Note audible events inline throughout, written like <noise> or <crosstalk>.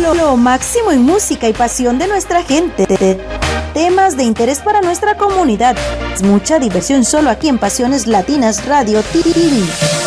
lo, máximo en música y pasión de nuestra gente. Temas de interés para nuestra comunidad. Mucha diversión solo aquí en Pasiones Latinas Radio TV.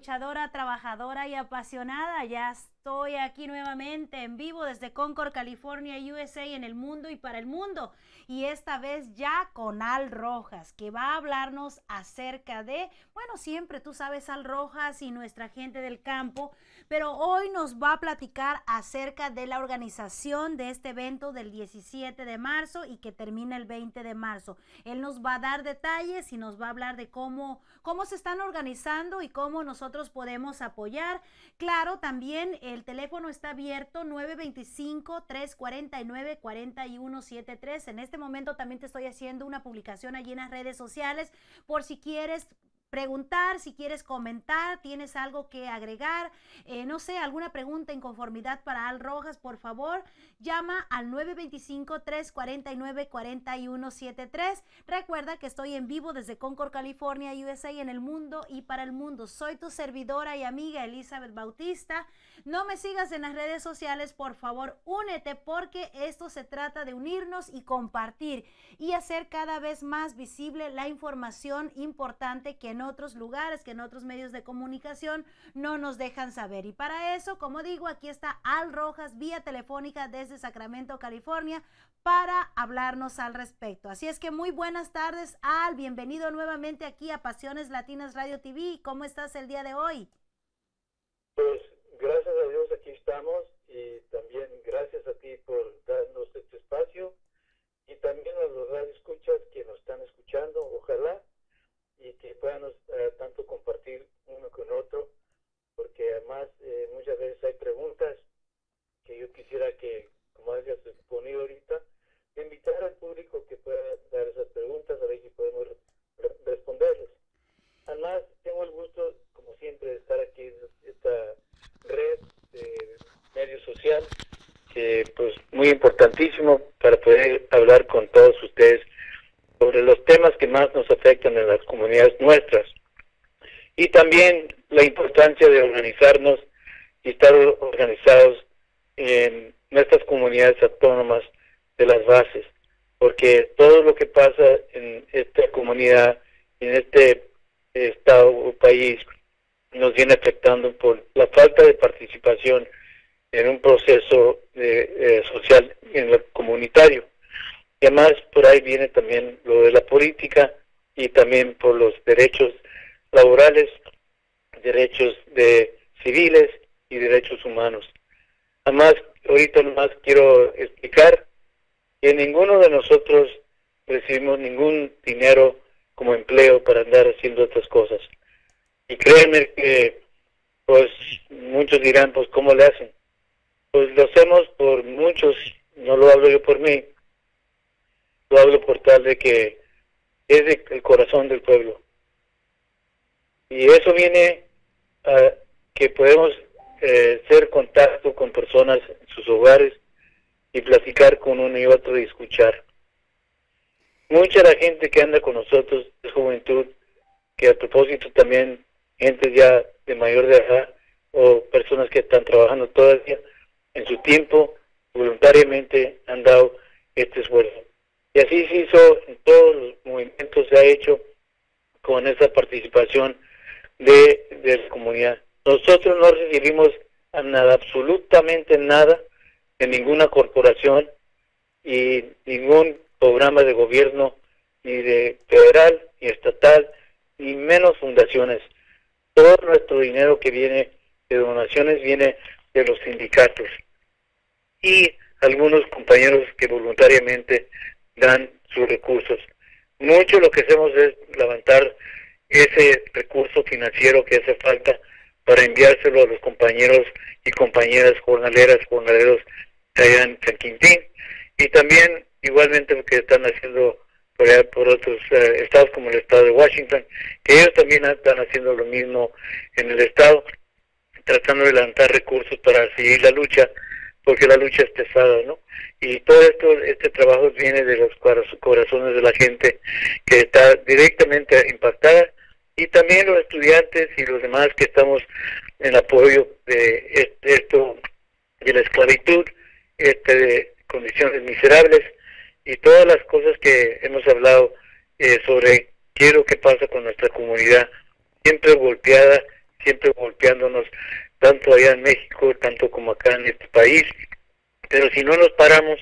Trabajadora y apasionada. Ya estoy aquí nuevamente en vivo desde Concord, California, USA, en el mundo y para el mundo y esta vez ya con Al Rojas, que va a hablarnos acerca de, bueno, siempre tú sabes Al Rojas y nuestra gente del campo, pero hoy nos va a platicar acerca de la organización de este evento del 17 de marzo y que termina el 20 de marzo. Él nos va a dar detalles y nos va a hablar de cómo, cómo se están organizando y cómo nosotros podemos apoyar. Claro, también el teléfono está abierto 925-349-4173. En este momento también te estoy haciendo una publicación allí en las redes sociales por si quieres preguntar, si quieres comentar, tienes algo que agregar, eh, no sé, alguna pregunta en conformidad para Al Rojas, por favor, llama al 925-349-4173. Recuerda que estoy en vivo desde Concord, California, USA, en el mundo y para el mundo. Soy tu servidora y amiga Elizabeth Bautista. No me sigas en las redes sociales, por favor, únete porque esto se trata de unirnos y compartir y hacer cada vez más visible la información importante que otros lugares, que en otros medios de comunicación no nos dejan saber. Y para eso, como digo, aquí está Al Rojas vía telefónica desde Sacramento, California, para hablarnos al respecto. Así es que muy buenas tardes, Al. Bienvenido nuevamente aquí a Pasiones Latinas Radio TV. ¿Cómo estás el día de hoy? Pues gracias a Dios aquí estamos y también gracias a ti por darnos este espacio y también a los radioescuchas que nos están escuchando, ojalá y que puedan eh, tanto compartir uno con otro, porque además eh, muchas veces hay preguntas que yo quisiera que, como hayas exponido ahorita, invitar al público que pueda dar esas preguntas, a ver si podemos responderlas. Además, tengo el gusto, como siempre, de estar aquí en esta red de medio social, que pues muy importantísimo para poder hablar con todos ustedes sobre los temas que más nos afectan en las comunidades nuestras. Y también la importancia de organizarnos y estar organizados en nuestras comunidades autónomas de las bases, porque todo lo que pasa en esta comunidad, en este estado o país, nos viene afectando por la falta de participación en un proceso eh, social en lo comunitario. Y además por ahí viene también lo de la política y también por los derechos laborales, derechos de civiles y derechos humanos. Además, ahorita nomás quiero explicar que ninguno de nosotros recibimos ningún dinero como empleo para andar haciendo estas cosas. Y créanme que, pues, muchos dirán, pues, ¿cómo le hacen? Pues lo hacemos por muchos no lo hablo yo por mí, lo hablo por tal de que es el corazón del pueblo. Y eso viene a que podemos eh, ser contacto con personas en sus hogares y platicar con uno y otro y escuchar. Mucha la gente que anda con nosotros es juventud, que a propósito también gente ya de mayor de edad o personas que están trabajando todavía en su tiempo voluntariamente han dado este esfuerzo. Y así se hizo en todos los movimientos, se ha hecho con esa participación de, de la comunidad. Nosotros no recibimos nada, absolutamente nada de ninguna corporación y ningún programa de gobierno, ni de federal, ni estatal, ni menos fundaciones. Todo nuestro dinero que viene de donaciones viene de los sindicatos y algunos compañeros que voluntariamente dan sus recursos. Mucho lo que hacemos es levantar ese recurso financiero que hace falta para enviárselo a los compañeros y compañeras jornaleras, jornaleros allá en San Quintín y también igualmente lo que están haciendo por, allá, por otros eh, estados como el estado de Washington, que ellos también están haciendo lo mismo en el estado, tratando de levantar recursos para seguir la lucha, porque la lucha es pesada, ¿no? Y todo esto, este trabajo viene de los corazones de la gente que está directamente impactada y también los estudiantes y los demás que estamos en apoyo de esto, de la esclavitud, este, de condiciones miserables y todas las cosas que hemos hablado eh, sobre lo que pasa con nuestra comunidad, siempre golpeada, siempre golpeándonos, tanto allá en México, tanto como acá en este país. Pero si no nos paramos,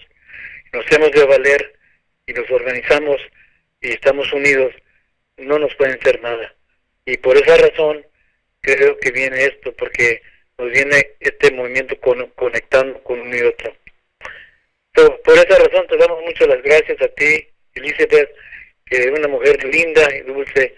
nos hemos de valer y nos organizamos y estamos unidos, no nos pueden hacer nada. Y por esa razón creo que viene esto, porque nos viene este movimiento conectando con uno y otro. por esa razón te damos muchas las gracias a ti, Elizabeth, que es una mujer linda y dulce,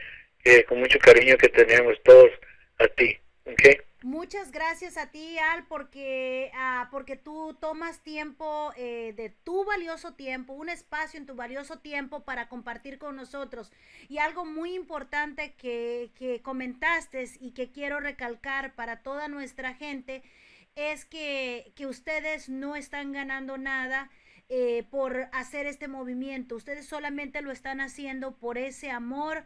con mucho cariño que tenemos todos a ti. ¿okay? Muchas gracias a ti, Al, porque, ah, porque tú tomas tiempo eh, de tu valioso tiempo, un espacio en tu valioso tiempo para compartir con nosotros. Y algo muy importante que, que comentaste y que quiero recalcar para toda nuestra gente es que, que ustedes no están ganando nada. Eh, por hacer este movimiento, ustedes solamente lo están haciendo por ese amor,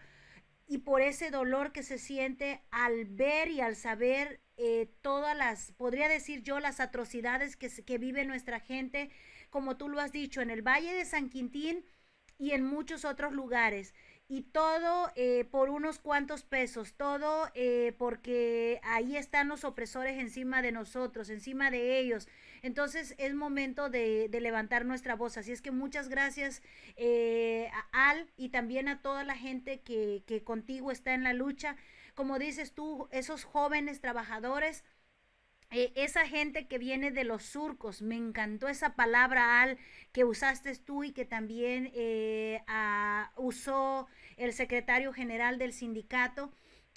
y por ese dolor que se siente al ver y al saber eh, todas las, podría decir yo, las atrocidades que, vive nuestra gente, como tú lo has dicho, en el Valle de San Quintín y en muchos otros lugares. Y todo eh, por unos cuantos pesos, todo eh, porque ahí están los opresores encima de nosotros, encima de ellos. Entonces es momento de, levantar nuestra voz. Así es que muchas gracias a Al y también a toda la gente que contigo está en la lucha como dices tú, esos jóvenes trabajadores, eh, esa gente que viene de los surcos, me encantó esa palabra al que usaste tú y que también eh, usó el secretario general del sindicato.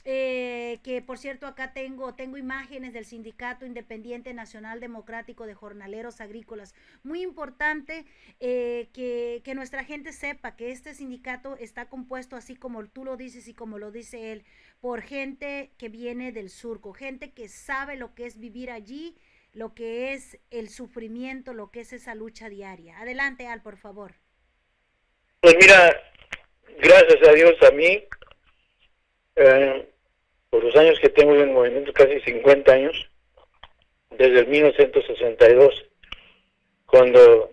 Eh, que por cierto acá tengo, tengo imágenes del Sindicato Independiente Nacional Democrático de Jornaleros Agrícolas. Muy importante que, que, nuestra gente sepa que este sindicato está compuesto, así como tú lo dices y como lo dice él, por gente que viene del surco, gente que sabe lo que es vivir allí, lo que es el sufrimiento, lo que es esa lucha diaria. Adelante, Al, por favor. Pues mira, gracias a Dios a mí, eh, por los años que tengo en el movimiento, casi 50 años, desde el 1962, cuando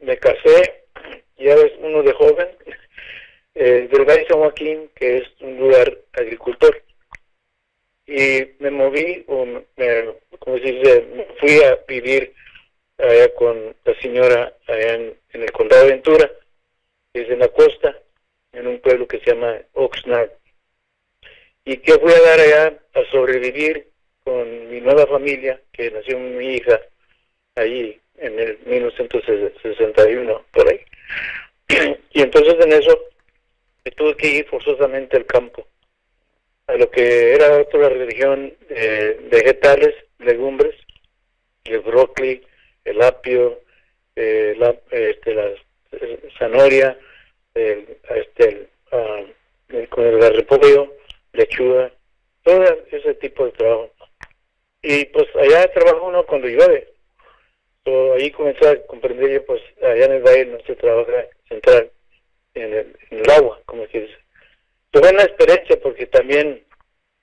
me casé, ya ves, uno de joven, eh, del Valle San Joaquín, que es un lugar agricultor. Y me moví, o me, como se dice, fui a vivir allá con la señora allá en, en el condado de Ventura, que es en la costa, en un pueblo que se llama Oxnard y que fui a dar allá a sobrevivir con mi nueva familia, que nació mi hija allí en el 1961, por ahí. <clears throat> Y entonces en eso me tuve que ir forzosamente al campo, a lo que era otra religión de vegetales, legumbres, el brócoli, el apio, eh, la, este, la zanahoria, este, ah, con el repollo, lechuga, todo ese tipo de trabajo. Y pues allá trabaja uno cuando llueve. ahí comencé a comprender yo, pues allá en el valle no se trabaja central, en el, agua, como se dice. Tuve una experiencia porque también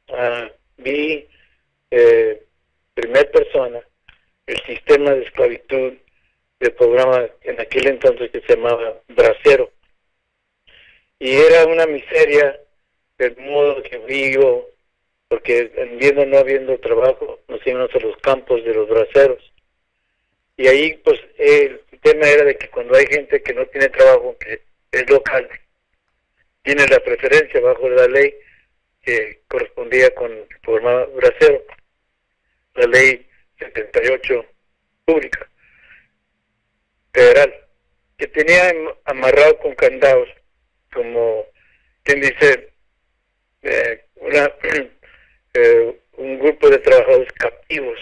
ah, vi eh, primer persona el sistema de esclavitud del programa en aquel entonces que se llamaba Bracero. Y era una miseria del modo que vivo, porque viendo no habiendo trabajo, nos íbamos a los campos de los braceros. Y ahí, pues, el tema era de que cuando hay gente que no tiene trabajo, que es local, tiene la preferencia bajo la ley que correspondía con el programa bracero, la ley 78 pública federal, que tenía amarrado con candados, como quien dice, eh, una, <clears throat> eh, un grupo de trabajadores captivos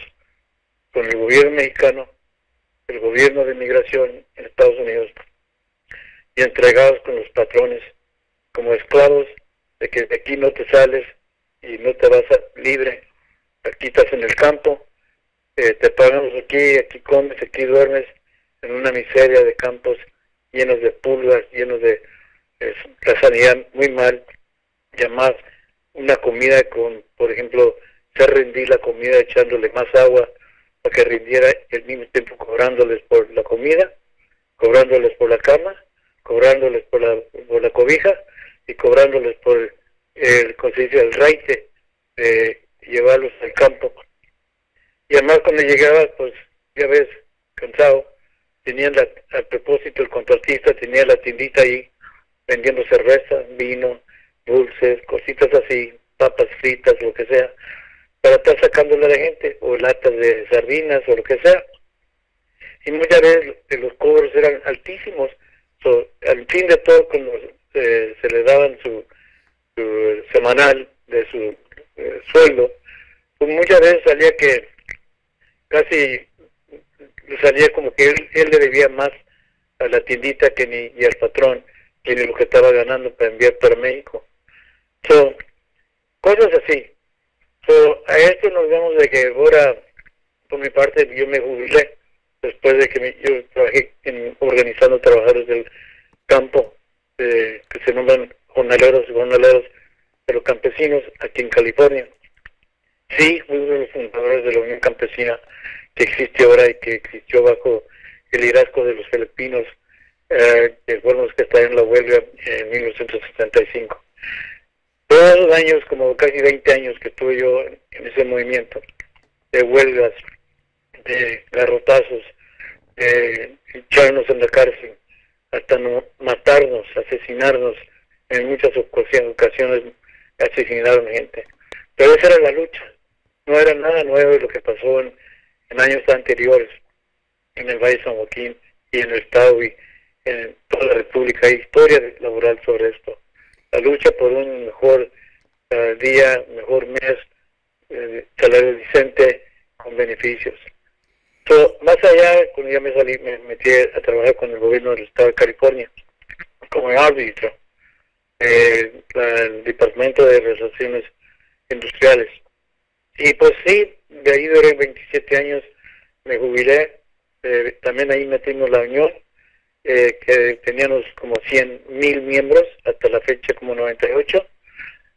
con el gobierno mexicano, el gobierno de migración en Estados Unidos, y entregados con los patrones como esclavos de que de aquí no te sales y no te vas libre, aquí estás en el campo, eh, te pagamos aquí, aquí comes, aquí duermes, en una miseria de campos llenos de pulgas, llenos de la sanidad muy mal, llamar una comida con, por ejemplo, se rendir la comida echándole más agua para que rindiera al mismo tiempo cobrándoles por la comida, cobrándoles por la cama, cobrándoles por la, por la cobija y cobrándoles por el, el, el raite de llevarlos al campo. Y además cuando llegaba, pues ya ves, cansado, tenían la, a propósito el contratista tenía la tiendita ahí vendiendo cerveza, vino, dulces, cositas así, papas fritas, lo que sea, para estar sacándole a la gente, o latas de sardinas, o lo que sea. Y muchas veces los cobros eran altísimos. Al fin de todo, cuando eh, se le daban su, semanal de su eh, sueldo, pues muchas veces salía que casi salía como que él, él le debía más a la tiendita que ni y al patrón que ni lo que estaba ganando para enviar para México. So, cosas así. So, a esto nos vemos de que ahora, por mi parte, yo me jubilé después de que yo trabajé en, organizando trabajadores del campo, eh, que se nombran jornaleros y jornaleros los campesinos aquí en California. Sí, fui uno de los fundadores de la Unión Campesina que existe ahora y que existió bajo el liderazgo de los filipinos, eh, que fueron los que estaban en la huelga en 1975. Todos los años, como casi 20 años que tuve yo en ese movimiento, de huelgas, de garrotazos, de echarnos en la cárcel, hasta no matarnos, asesinarnos, en muchas ocasiones asesinaron gente. Pero esa era la lucha, no era nada nuevo lo que pasó en en años anteriores en el Valle San Joaquín y en el Estado y en toda la República hay historia laboral sobre esto. La lucha por un mejor eh, día, mejor mes, eh, salario decente con beneficios. Más allá, cuando ya me salí, me metí a trabajar con el gobierno del Estado de California como árbitro, eh, el Departamento de Relaciones Industriales. Y pues sí, de ahí duré 27 años, me jubilé, eh, también ahí metimos la unión, eh, que teníamos como 100 mil miembros, hasta la fecha como 98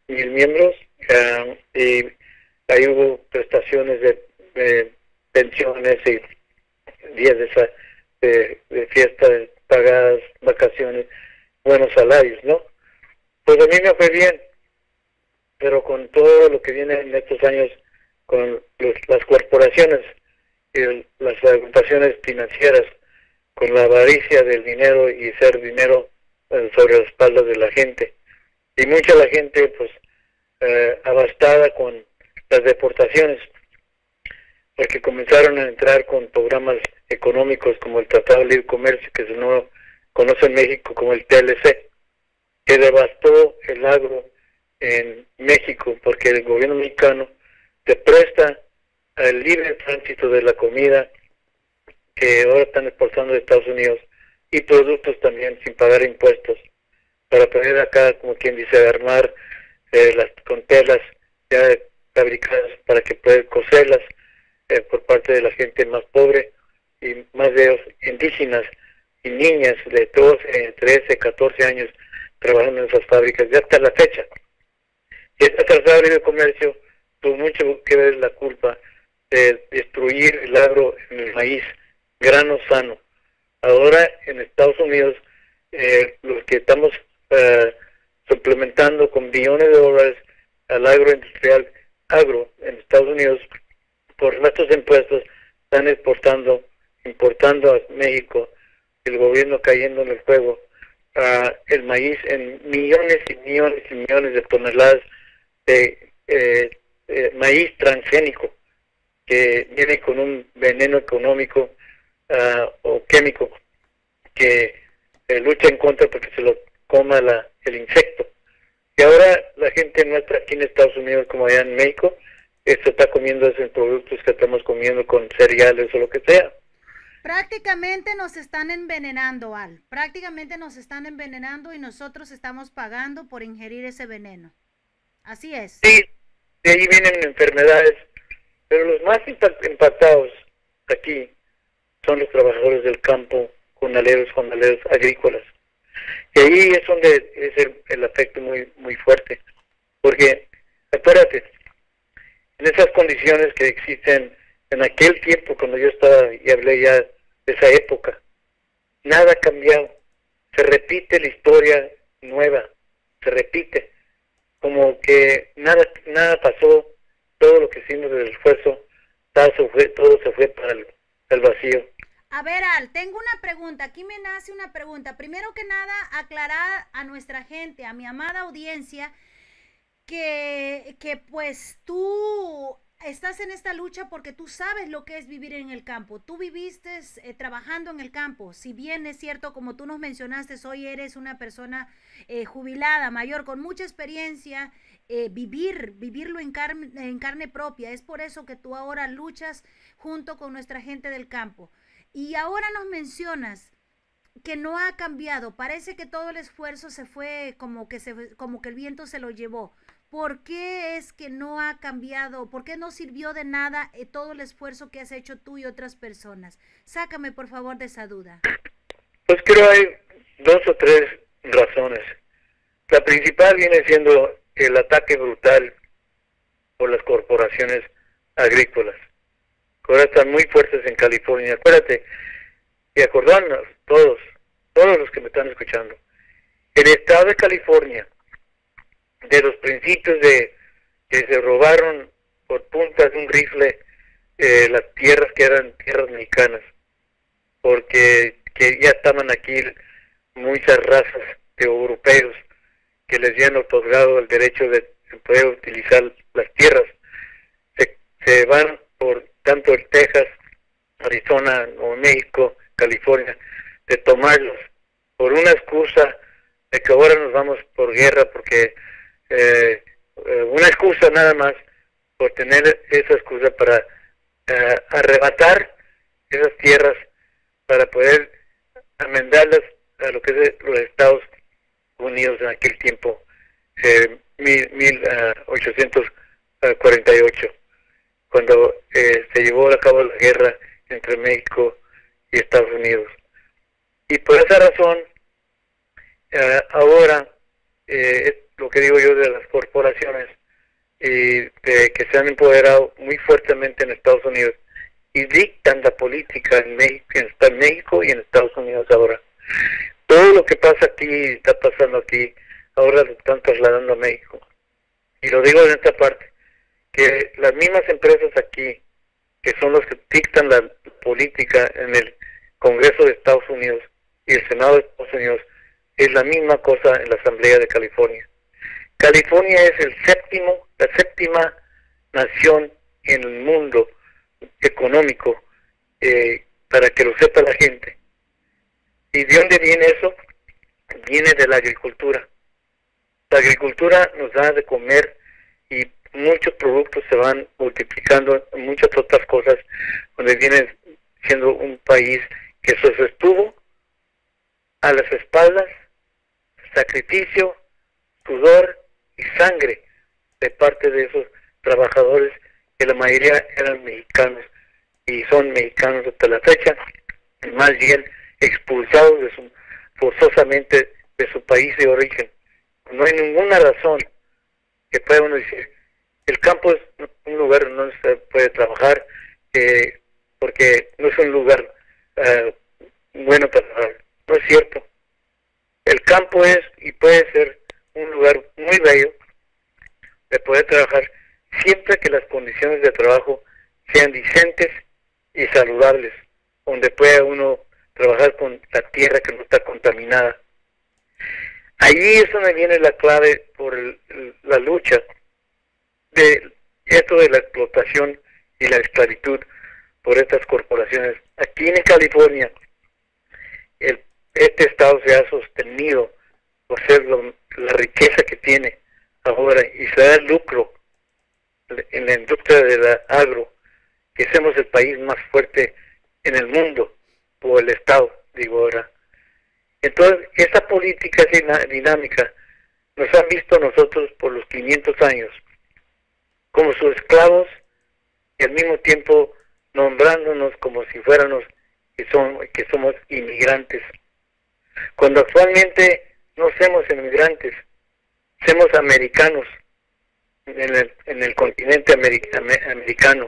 mil miembros, eh, y ahí hubo prestaciones de, pensiones y días de, de, de pagadas, vacaciones, buenos salarios, ¿no? Pues a mí me fue bien, pero con todo lo que viene en estos años con las corporaciones y las agrupaciones financieras, con la avaricia del dinero y ser dinero eh, sobre la espalda de la gente. Y mucha la gente, pues, eh, abastada con las deportaciones, porque comenzaron a entrar con programas económicos como el Tratado de Libre Comercio, que se no conoce en México como el TLC, que devastó el agro en México, porque el gobierno mexicano se presta al libre tránsito de la comida que ahora están exportando de Estados Unidos y productos también sin pagar impuestos para poder acá, como quien dice, armar eh, las con telas ya fabricadas para que puedan coserlas eh, por parte de la gente más pobre y más de los indígenas y niñas de 12, 13, 14 años trabajando en esas fábricas, ya hasta la fecha. Y esta Tratado de Comercio tuvo mucho que ver la culpa de destruir el agro en el maíz, grano sano. Ahora en Estados Unidos, eh, los que estamos eh, suplementando con billones de dólares al agroindustrial agro en Estados Unidos por nuestros impuestos, están exportando, importando a México, el gobierno cayendo en el juego, el maíz en millones y millones y millones de toneladas de eh, maíz transgénico que viene con un veneno económico ah, o químico que eh, lucha en contra porque se lo coma la, el insecto. Y ahora la gente nuestra aquí en Estados Unidos como allá en México, esto está comiendo esos productos que estamos comiendo con cereales o lo que sea. Prácticamente nos están envenenando, Al. Prácticamente nos están envenenando y nosotros estamos pagando por ingerir ese veneno. Así es. Sí, de ahí vienen enfermedades, pero los más impactados aquí son los trabajadores del campo, jornaleros, jornaleros agrícolas. Y ahí es donde es el, el afecto muy, muy fuerte. Porque, acuérdate, en esas condiciones que existen en aquel tiempo cuando yo estaba y hablé ya de esa época, nada ha cambiado. Se repite la historia nueva, se repite como que nada nada pasó, todo lo que hicimos del esfuerzo, todo se fue, todo se fue para el, el vacío. A ver, Al, tengo una pregunta. Aquí me nace una pregunta. Primero que nada, aclarar a nuestra gente, a mi amada audiencia, que, que pues tú estás en esta lucha porque tú sabes lo que es vivir en el campo. Tú viviste eh, trabajando en el campo. Si bien es cierto, como tú nos mencionaste, hoy eres una persona eh, jubilada, mayor, con mucha experiencia, eh, vivir, vivirlo en, en carne propia. Es por eso que tú ahora luchas junto con nuestra gente del campo. Y ahora nos mencionas que no ha cambiado. Parece que todo el esfuerzo se fue como que, se, como que el viento se lo llevó. ¿Por qué es que no ha cambiado? ¿Por qué no sirvió de nada eh, todo el esfuerzo que has hecho tú y otras personas? Sácame, por favor, de esa duda. Pues creo hay dos o tres razones. La principal viene siendo el ataque brutal por las corporaciones agrícolas. Ahora están muy fuertes en California. Acuérdate, y acordarnos todos, todos los que me están escuchando, el estado de California de los principios de que se robaron por puntas de un rifle eh, las tierras que eran tierras mexicanas, porque que ya estaban aquí muchas razas de europeos que les habían otorgado el derecho de poder utilizar las tierras. Se, se van por tanto el Texas, Arizona, o México, California, de tomarlos por una excusa de que ahora nos vamos por guerra porque eh, eh, una excusa nada más por tener esa excusa para eh, arrebatar esas tierras para poder amendarlas a lo que es los Estados Unidos en aquel tiempo, eh, mil, 1848, cuando se llevó a cabo la guerra entre México y Estados Unidos. Y por esa razón, ahora eh, lo que digo yo de las corporaciones y que se han empoderado muy fuertemente en Estados Unidos y dictan la política en México, en México y en Estados Unidos ahora. Todo lo que pasa aquí, está pasando aquí, ahora lo están trasladando a México. Y lo digo en esta parte, que las mismas empresas aquí, que son los que dictan la política en el Congreso de Estados Unidos y el Senado de Estados Unidos, es la misma cosa en la Asamblea de California. California es el séptimo, la séptima nación en el mundo económico, eh, para que lo sepa la gente. ¿Y de dónde viene eso? Viene de la agricultura. La agricultura nos da de comer y muchos productos se van multiplicando, muchas otras cosas, donde vienen siendo un país que se sostuvo a las espaldas, sacrificio, sudor sangre de parte de esos trabajadores que la mayoría eran mexicanos y son mexicanos hasta la fecha, más bien expulsados de su, forzosamente de su país de origen. No hay ninguna razón que pueda uno decir, el campo es un lugar donde se puede trabajar, eh, porque no es un lugar eh, bueno para trabajar. No es cierto. El campo es y puede ser un lugar muy bello de poder trabajar siempre que las condiciones de trabajo sean decentes y saludables, donde pueda uno trabajar con la tierra que no está contaminada. Allí es donde viene la clave por la lucha de esto de la explotación y la esclavitud por estas corporaciones. Aquí en California, el, este estado se ha sostenido por ser la riqueza que tiene ahora y se da lucro en la industria de la agro, que somos el país más fuerte en el mundo, o el Estado, digo ahora. Entonces, esa política dinámica nos han visto nosotros por los 500 años como sus esclavos y al mismo tiempo nombrándonos como si fuéramos que, son, que somos inmigrantes. Cuando actualmente no somos inmigrantes, somos americanos en el, en el continente americano.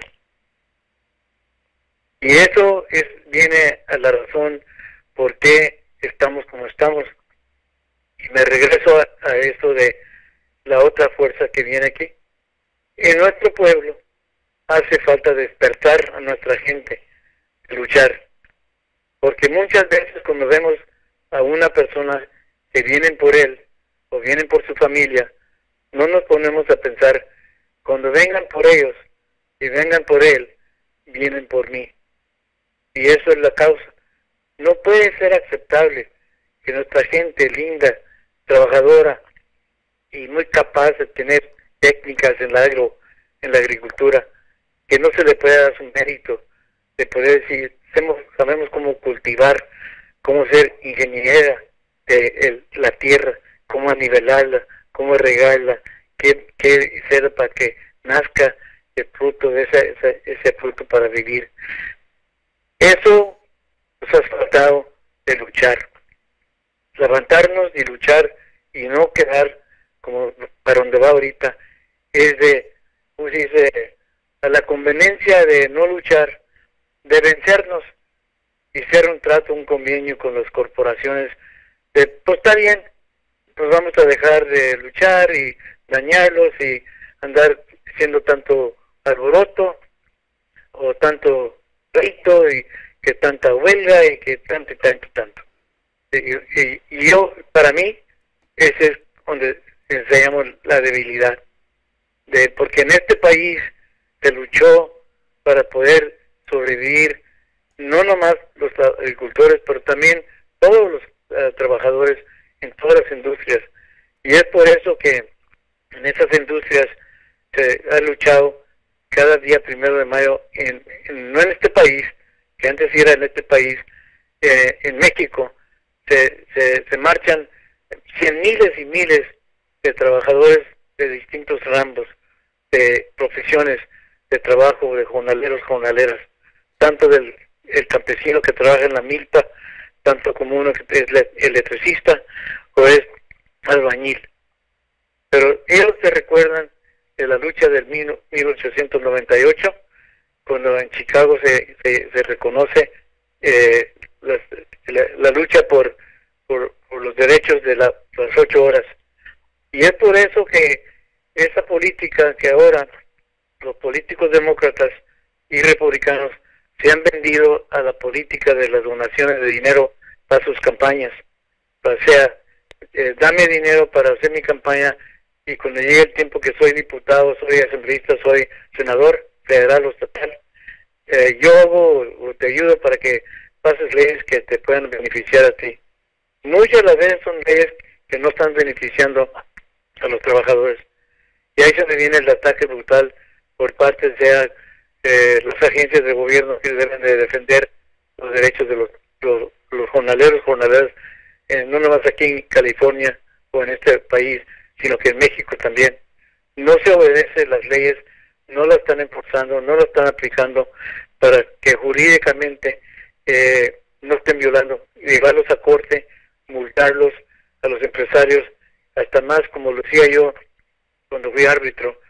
Y eso es, viene a la razón por qué estamos como estamos. Y me regreso a, a eso de la otra fuerza que viene aquí. En nuestro pueblo hace falta despertar a nuestra gente, luchar. Porque muchas veces cuando vemos a una persona que vienen por él o vienen por su familia, no nos ponemos a pensar, cuando vengan por ellos y vengan por él, vienen por mí. Y eso es la causa. No puede ser aceptable que nuestra gente linda, trabajadora y muy capaz de tener técnicas en la agro, en la agricultura, que no se le pueda dar su mérito de poder decir, sabemos, cómo cultivar, cómo ser ingeniera de la tierra, cómo nivelarla, cómo regarla, qué, hacer para que nazca el fruto de ese, ese fruto para vivir. Eso nos ha faltado de luchar, levantarnos y luchar y no quedar como para donde va ahorita, es de, se dice, a la conveniencia de no luchar, de vencernos y hacer un trato, un convenio con las corporaciones, de, pues está bien, pues vamos a dejar de luchar y dañarlos y andar haciendo tanto alboroto o tanto pleito y que tanta huelga y que tanto y tanto y tanto. Y, yo, para mí, ese es donde enseñamos la debilidad. De, porque en este país se luchó para poder sobrevivir, no nomás los agricultores, pero también todos los eh, trabajadores en todas las industrias. Y es por eso que en esas industrias se ha luchado cada día primero de mayo, en, no en este país, que antes era en este país, eh, en México, se, se, se marchan cien miles y miles de trabajadores de distintos rambos, de profesiones de trabajo, de jornaleros, jornaleras, tanto del el campesino que trabaja en la milpa, tanto como uno que es electricista o es albañil. Pero ellos se recuerdan de la lucha del 1898, cuando en Chicago se, se, reconoce eh, la, lucha por, por, los derechos de las ocho horas. Y es por eso que esa política que ahora los políticos demócratas y republicanos se han vendido a la política de las donaciones de dinero para sus campañas. O sea, eh, dame dinero para hacer mi campaña y cuando llegue el tiempo que soy diputado, soy asambleísta, soy senador federal o estatal, eh, yo hago o te ayudo para que pases leyes que te puedan beneficiar a ti. Muchas de las veces son leyes que no están beneficiando a los trabajadores. Y ahí se me viene el ataque brutal por parte de eh, las agencias de gobierno que deben de defender los derechos de los, los, jornaleros, jornaleras, eh, no nomás aquí en California o en este país, sino que en México también. No se obedecen las leyes, no las están enforzando, no las están aplicando para que jurídicamente eh, no estén violando, llevarlos a corte, multarlos a los empresarios, hasta más, como lo decía yo cuando fui árbitro,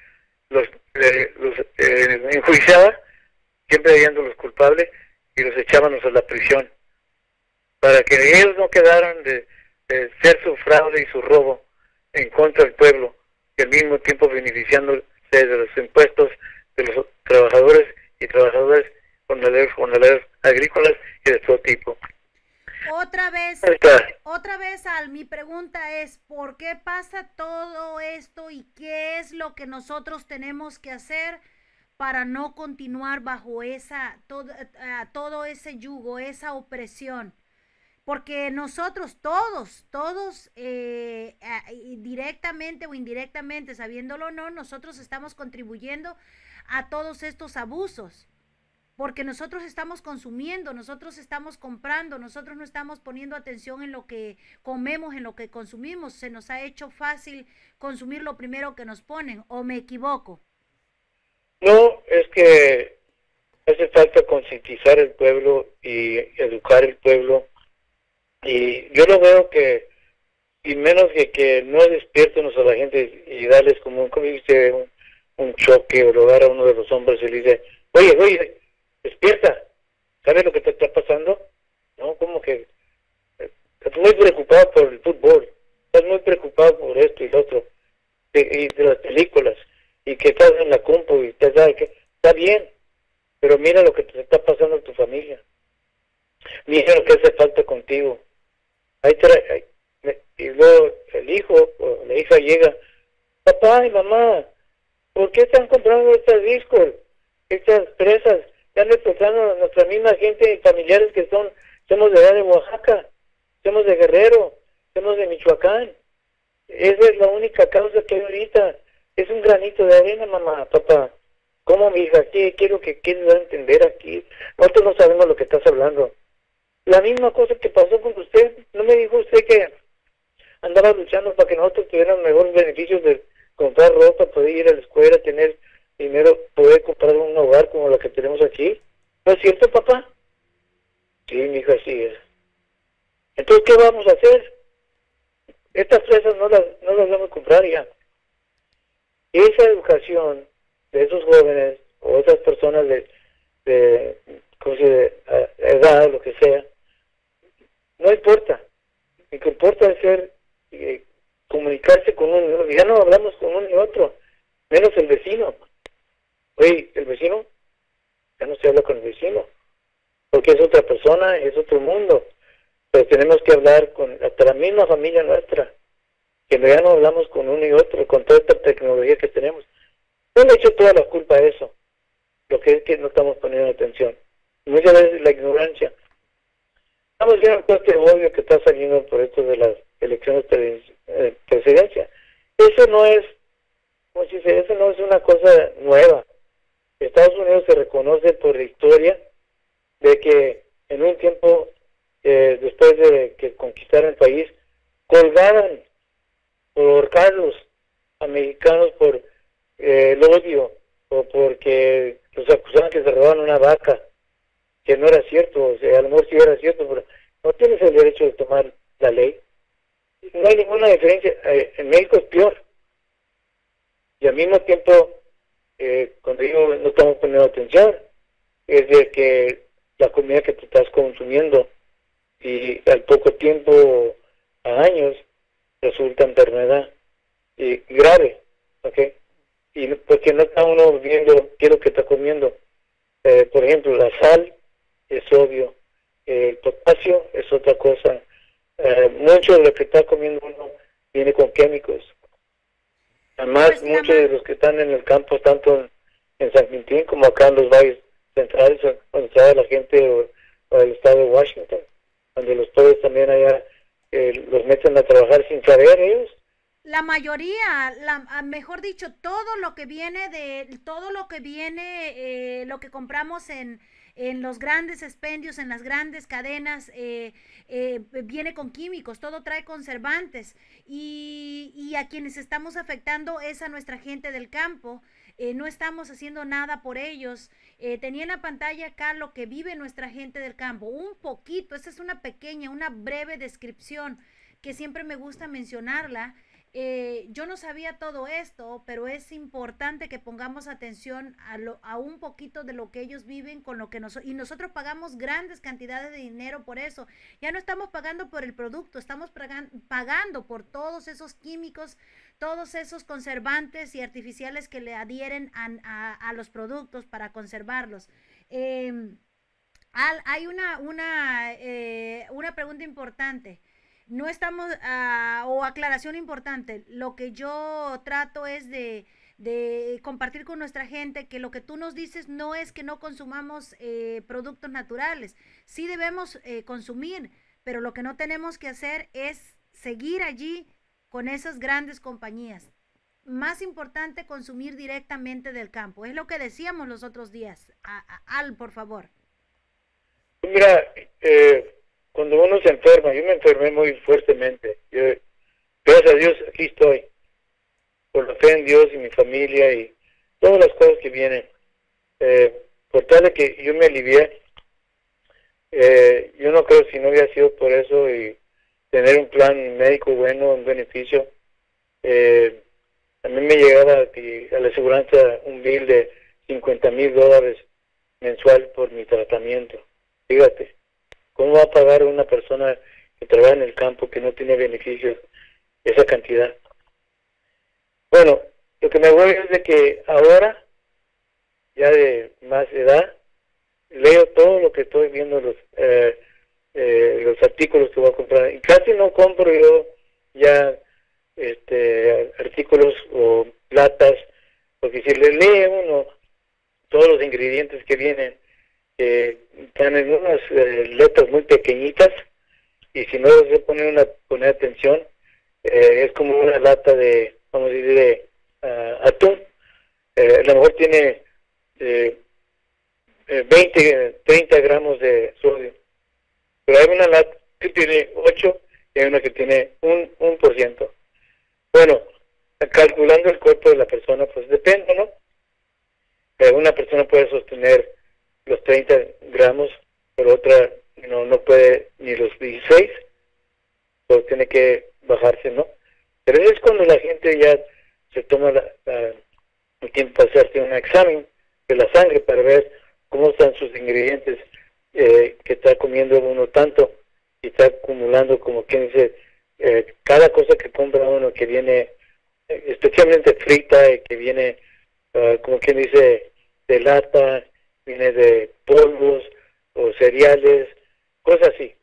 los, eh, los eh, enjuiciaba, siempre hallando los culpables, y los echábamos a la prisión, para que ellos no quedaran de, ser su fraude y su robo en contra del pueblo, y al mismo tiempo beneficiándose de los impuestos de los trabajadores y trabajadoras jornaleros, jornaleros agrícolas y de todo tipo. Otra vez, otra vez, Al, mi pregunta es, ¿por qué pasa todo esto y qué es lo que nosotros tenemos que hacer para no continuar bajo esa, todo, eh, todo ese yugo, esa opresión? Porque nosotros todos, todos, eh, directamente o indirectamente, sabiéndolo o no, nosotros estamos contribuyendo a todos estos abusos porque nosotros estamos consumiendo, nosotros estamos comprando, nosotros no estamos poniendo atención en lo que comemos, en lo que consumimos. Se nos ha hecho fácil consumir lo primero que nos ponen, ¿o me equivoco? No, es que hace falta concientizar el pueblo y educar el pueblo. Y yo lo veo que, y menos que, que no despierten a la gente y darles como, como dice, un, un choque o dar a uno de los hombres y le dice, oye, oye, despierta, ¿sabes lo que te está pasando? No, como que eh, estás muy preocupado por el fútbol, estás muy preocupado por esto y lo otro, y de las películas, y que estás en la compu y te sabes que está bien, pero mira lo que te está pasando en tu familia, mira lo que hace falta contigo. Ahí trae, y luego el hijo o la hija llega, papá y mamá, ¿por qué están comprando estos discos, estas presas? Están expresando a nuestra misma gente familiares que son, somos de edad de Oaxaca, somos de Guerrero, somos de Michoacán. Esa es la única causa que hay ahorita. Es un granito de arena, mamá, papá. ¿Cómo, mi hija? ¿Qué quiero que quieres entender aquí? Nosotros no sabemos lo que estás hablando. La misma cosa que pasó con usted. ¿No me dijo usted que andaba luchando para que nosotros tuviéramos mejores beneficios de comprar ropa, poder ir a la escuela, tener dinero poder comprar un hogar como lo que tenemos aquí. ¿No es cierto, papá? Sí, mi hija, sí es. Entonces, ¿qué vamos a hacer? Estas fresas no las, no las vamos a comprar ya. Esa educación de esos jóvenes o esas personas de, de, de edad, lo que sea, no importa. Lo que importa es ser, eh, comunicarse con uno. Ya no hablamos con uno y otro, menos el vecino. Oye, el vecino, ya no se habla con el vecino, porque es otra persona, es otro mundo. Pero tenemos que hablar con hasta la misma familia nuestra, que ya no hablamos con uno y otro, con toda esta tecnología que tenemos. No le echo toda la culpa a eso, lo que es que no estamos poniendo atención. Muchas veces la ignorancia. Estamos viendo todo este odio que está saliendo por esto de las elecciones de eh, presidencia. Eso no es, como si eso no es una cosa nueva. Estados Unidos se reconoce por la historia de que en un tiempo eh, después de que conquistaron el país, colgaban por cargos a mexicanos por eh, el odio o porque los acusaban que se robaban una vaca, que no era cierto, o sea, a lo mejor sí era cierto, pero no tienes el derecho de tomar la ley. No hay ninguna diferencia. Eh, en México es peor. Y al mismo tiempo eh, cuando digo no estamos poniendo atención, es de que la comida que tú estás consumiendo y al poco tiempo, a años, resulta enfermedad y grave, ¿ok? Y porque no está uno viendo qué es lo que está comiendo. Eh, por ejemplo, la sal es obvio, el potasio es otra cosa. Eh, mucho de lo que está comiendo uno viene con químicos. Además, pues muchos de los que están en el campo, tanto en, San Quintín como acá en los valles centrales, donde está la gente o, el estado de Washington, donde los pobres también allá eh, los meten a trabajar sin saber ellos, la mayoría, la, ah, mejor dicho, todo lo que viene de, todo lo que viene, eh, lo que compramos en, en los grandes expendios, en las grandes cadenas, eh, eh, viene con químicos, todo trae conservantes y, y, a quienes estamos afectando es a nuestra gente del campo. no estamos haciendo nada por ellos. tenía en la pantalla acá lo que vive nuestra gente del campo, un poquito, esta es una pequeña, una breve descripción que siempre me gusta mencionarla. Eh, yo no sabía todo esto, pero es importante que pongamos atención a, lo, a un poquito de lo que ellos viven con lo que nosotros, y nosotros pagamos grandes cantidades de dinero por eso. Ya no estamos pagando por el producto, estamos pagando por todos esos químicos, todos esos conservantes y artificiales que le adhieren a, a, los productos para conservarlos. Em, hay una, una, eh, una pregunta importante no estamos, uh, o aclaración importante, lo que yo trato es de, de, compartir con nuestra gente que lo que tú nos dices no es que no consumamos eh, productos naturales, sí debemos eh, consumir, pero lo que no tenemos que hacer es seguir allí con esas grandes compañías. Más importante consumir directamente del campo. Es lo que decíamos los otros días. Al, por favor. Mira, eh, cuando uno se enferma, yo me enfermé muy fuertemente. gracias a Dios, aquí estoy. Por la fe en Dios y mi familia y todas las cosas que vienen. Eh, por tal de que yo me alivié, eh, yo no creo si no hubiera sido por eso y tener un plan médico bueno, un beneficio. Eh, a mí me llegaba a la aseguranza un bill de 50 mil dólares mensual por mi tratamiento. Fíjate. ¿Cómo va a pagar una persona que trabaja en el campo que no tiene beneficios esa cantidad? Bueno, lo que me voy es de que ahora, ya de más edad, leo todo lo que estoy viendo los eh, eh, los artículos que voy a comprar y casi no compro yo ya este artículos o latas porque si le lee uno todos los ingredientes que vienen están en unas eh, letras muy pequeñitas y si no se pone una poner atención eh, es como una lata de vamos a decir de uh, atún. Eh, a lo mejor tiene 20 30 gramos de sodio. Pero hay una lata que tiene 8 y hay una que tiene un, un por ciento. Bueno calculando el cuerpo de la persona pues depende no una persona puede sostener los 30 gramos, pero otra no, no puede ni los 16, pues tiene que bajarse, ¿no? Pero es cuando la gente ya se toma la, el tiempo para hacerse un examen de la sangre para ver cómo están sus ingredientes eh, que está comiendo uno tanto y está acumulando como quien dice eh, cada cosa que compra uno que viene eh, especialmente frita y que viene ah, como quien dice de lata viene de polvos o cereales, cosas así.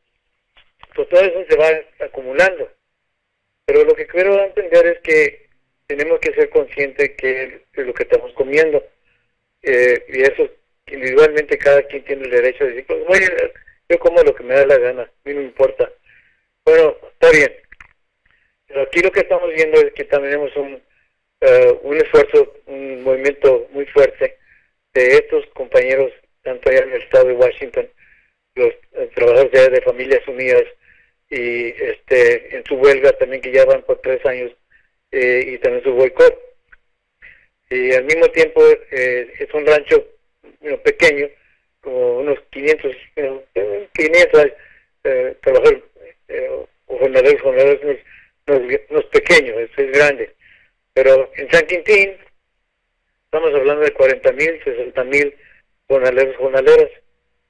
Pues todo eso se va acumulando. Pero lo que quiero entender es que tenemos que ser conscientes que es lo que estamos comiendo. Eh, y eso individualmente cada quien tiene el derecho de decir, pues voy yo como lo que me da la gana, a mí no me importa. Bueno, está bien. Pero aquí lo que estamos viendo es que tenemos un, uh, un esfuerzo, un movimiento muy fuerte de estos compañeros, tanto allá en el estado de Washington, los eh, trabajadores de Familias Unidas, y este en su huelga también que ya van por tres años, eh, y también su boicot. Y al mismo tiempo eh, es un rancho pequeño, como unos 500, 500 trabajadores o jornaleros, jornaleros no, es pequeño, es, es grande. Pero en San Quintín, Estamos hablando de 40 mil, 60 mil jornaleros, jornaleras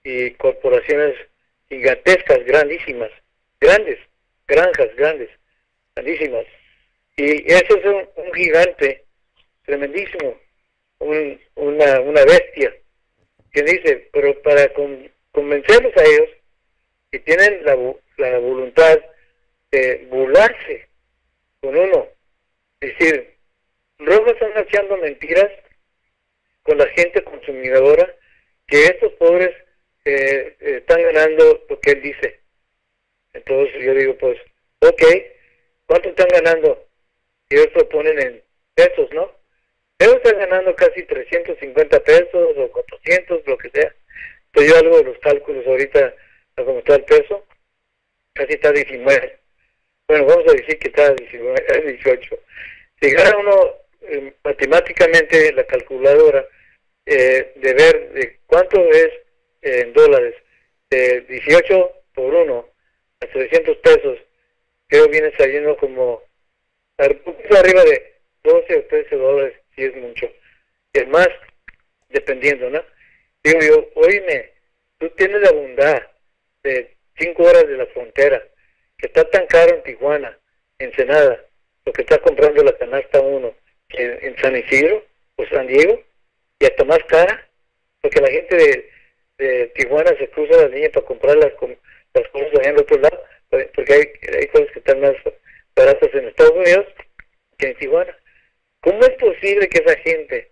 y corporaciones gigantescas, grandísimas, grandes, granjas grandes, grandísimas. Y eso es un, gigante tremendísimo, un, una, una bestia, que dice, pero para convencerlos a ellos que tienen la, la voluntad de burlarse con uno, decir, luego están haciendo mentiras con la gente consumidora que estos pobres eh, eh, están ganando lo que él dice. Entonces yo digo, pues, ok, ¿cuánto están ganando? y ellos lo ponen en pesos, ¿no? Ellos están ganando casi 350 pesos o 400, lo que sea. Entonces yo de los cálculos ahorita, a cómo está el peso, casi está 19. Bueno, vamos a decir que está 19, 18. Si gana uno eh, matemáticamente la calculadora eh, de ver de cuánto es eh, en dólares, de 18 por 1 a 300 pesos, creo viene saliendo como arriba de 12 o 13 dólares, si es mucho. Es más, dependiendo, ¿no? Digo yo, oíme, tú tienes la bondad de 5 horas de la frontera, que está tan caro en Tijuana, en Senada, lo que está comprando la canasta uno, que en San Isidro o San Diego, y hasta más cara, porque la gente de, de Tijuana se cruza la línea para comprar las, las cosas allá en el otro lado, porque hay, hay cosas que están más baratas en Estados Unidos que en Tijuana. ¿Cómo es posible que esa gente,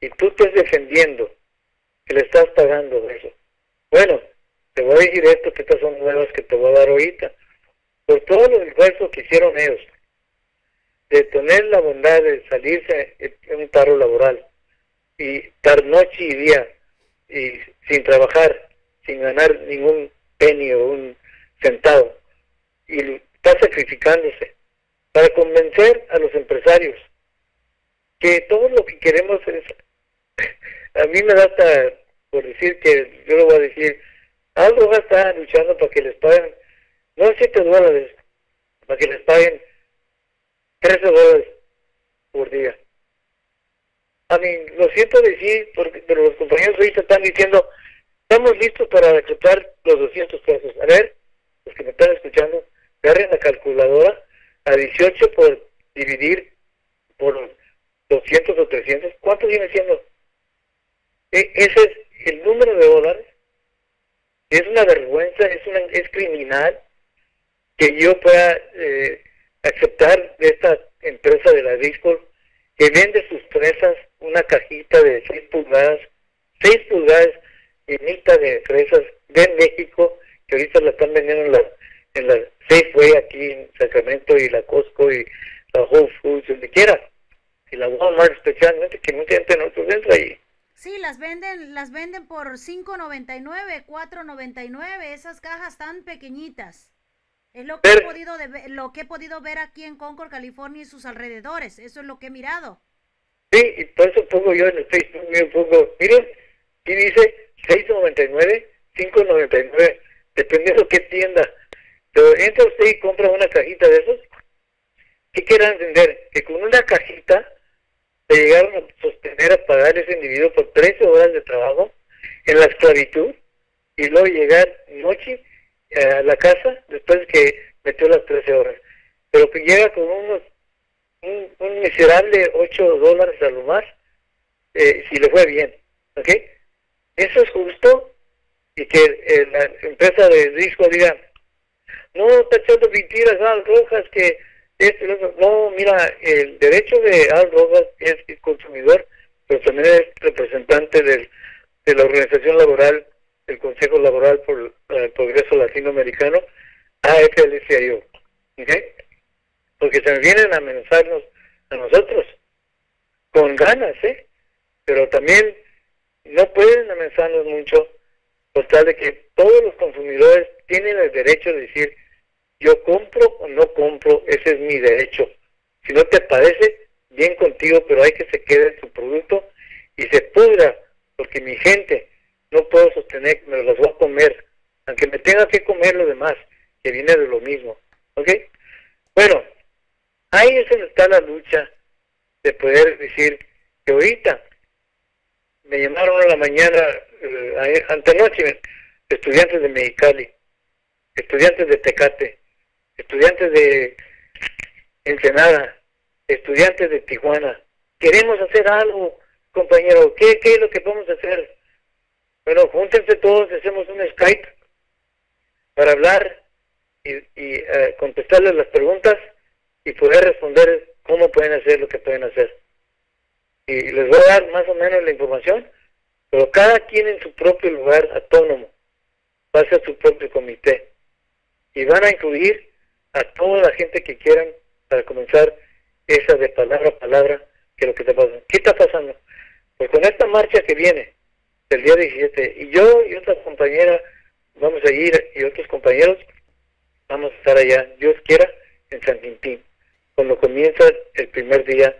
y tú estés defendiendo, que le estás pagando eso? Bueno, te voy a decir esto, que estas son nuevas que te voy a dar ahorita. Por todo el esfuerzo que hicieron ellos, de tener la bondad de salirse en un tarro laboral y estar noche y día y sin trabajar, sin ganar ningún penny o un centavo, y está sacrificándose para convencer a los empresarios que todo lo que queremos es, <laughs> a mí me da hasta por decir que yo lo voy a decir, algo va a estar luchando para que les paguen, no 7 dólares, para que les paguen 13 dólares por día. A mí, lo siento decir, porque, pero los compañeros ahorita están diciendo, estamos listos para aceptar los 200 pesos. A ver, los que me están escuchando, agarren la calculadora a 18 por dividir por 200 o 300. ¿Cuánto viene siendo? E, ese es el número de dólares. Es una vergüenza, es, una, es criminal que yo pueda eh, aceptar de esta empresa de la Discord que vende sus fresas una cajita de 6 pulgadas, 6 pulgadas mitad de fresas de México, que ahorita la están vendiendo en la, en la Safeway aquí en Sacramento y la Costco y la Whole Foods, donde quiera. Y la Walmart especialmente, que mucha gente no entra ahí. Sí, las venden, las venden por 5.99, 4.99, esas cajas tan pequeñitas. Es lo que, he podido de, lo que he podido ver aquí en Concord, California y sus alrededores. Eso es lo que he mirado. Sí, y por eso pongo yo en el Facebook, un pongo, miren, aquí dice 6.99, 5.99, dependiendo qué tienda. Pero entra usted y compra una cajita de esos. ¿Qué quiere entender? Que con una cajita le llegaron a sostener a pagar ese individuo por 13 horas de trabajo en la esclavitud y luego llegar noche a la casa después que metió las 13 horas. Pero que llega con unos un, miserable 8 dólares a lo más, eh, si le fue bien. ¿Ok? Eso es justo y que eh, la empresa de disco diga, no, está echando mentiras Al Rojas que este, no, mira, el derecho de Al Rojas es consumidor, pero también es representante del, de la organización laboral el Consejo Laboral por el Progreso Latinoamericano, AFL-CIO. ¿okay? Porque se vienen a amenazarnos a nosotros, con ganas, ¿eh? Pero también no pueden amenazarnos mucho, por tal de que todos los consumidores tienen el derecho de decir, yo compro o no compro, ese es mi derecho. Si no te parece, bien contigo, pero hay que se quede su producto y se pudra, porque mi gente no puedo sostener me los voy a comer, aunque me tenga que comer lo demás, que viene de lo mismo. ¿Ok? Bueno, ahí es donde está la lucha de poder decir que ahorita me llamaron a la mañana, eh, estudiantes de Mexicali, estudiantes de Tecate, estudiantes de Ensenada, estudiantes de Tijuana. Queremos hacer algo, compañero. ¿Qué, qué es lo que podemos hacer? Bueno, júntense todos, hacemos un Skype para hablar y, y eh, contestarles las preguntas y poder responder cómo pueden hacer lo que pueden hacer. Y les voy a dar más o menos la información, pero cada quien en su propio lugar autónomo va a hacer su propio comité y van a incluir a toda la gente que quieran para comenzar esa de palabra a palabra que lo que está pasando. ¿Qué está pasando? Pues con esta marcha que viene, el día 17, y yo y otras compañeras vamos a ir, y otros compañeros vamos a estar allá, Dios quiera, en San Quintín, cuando comienza el primer día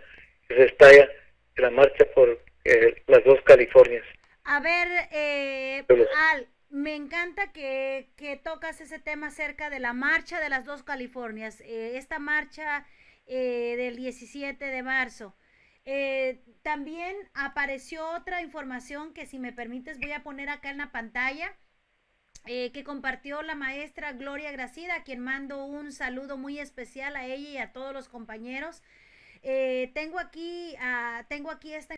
que se estalla la marcha por eh, las dos Californias. A ver, eh, Al, me encanta que, que, tocas ese tema acerca de la marcha de las dos Californias, eh, esta marcha eh, del 17 de marzo. Eh, también apareció otra información que si me permites voy a poner acá en la pantalla. Eh, que compartió la maestra Gloria Gracida, a quien mando un saludo muy especial a ella y a todos los compañeros. Eh, tengo aquí, uh, tengo aquí esta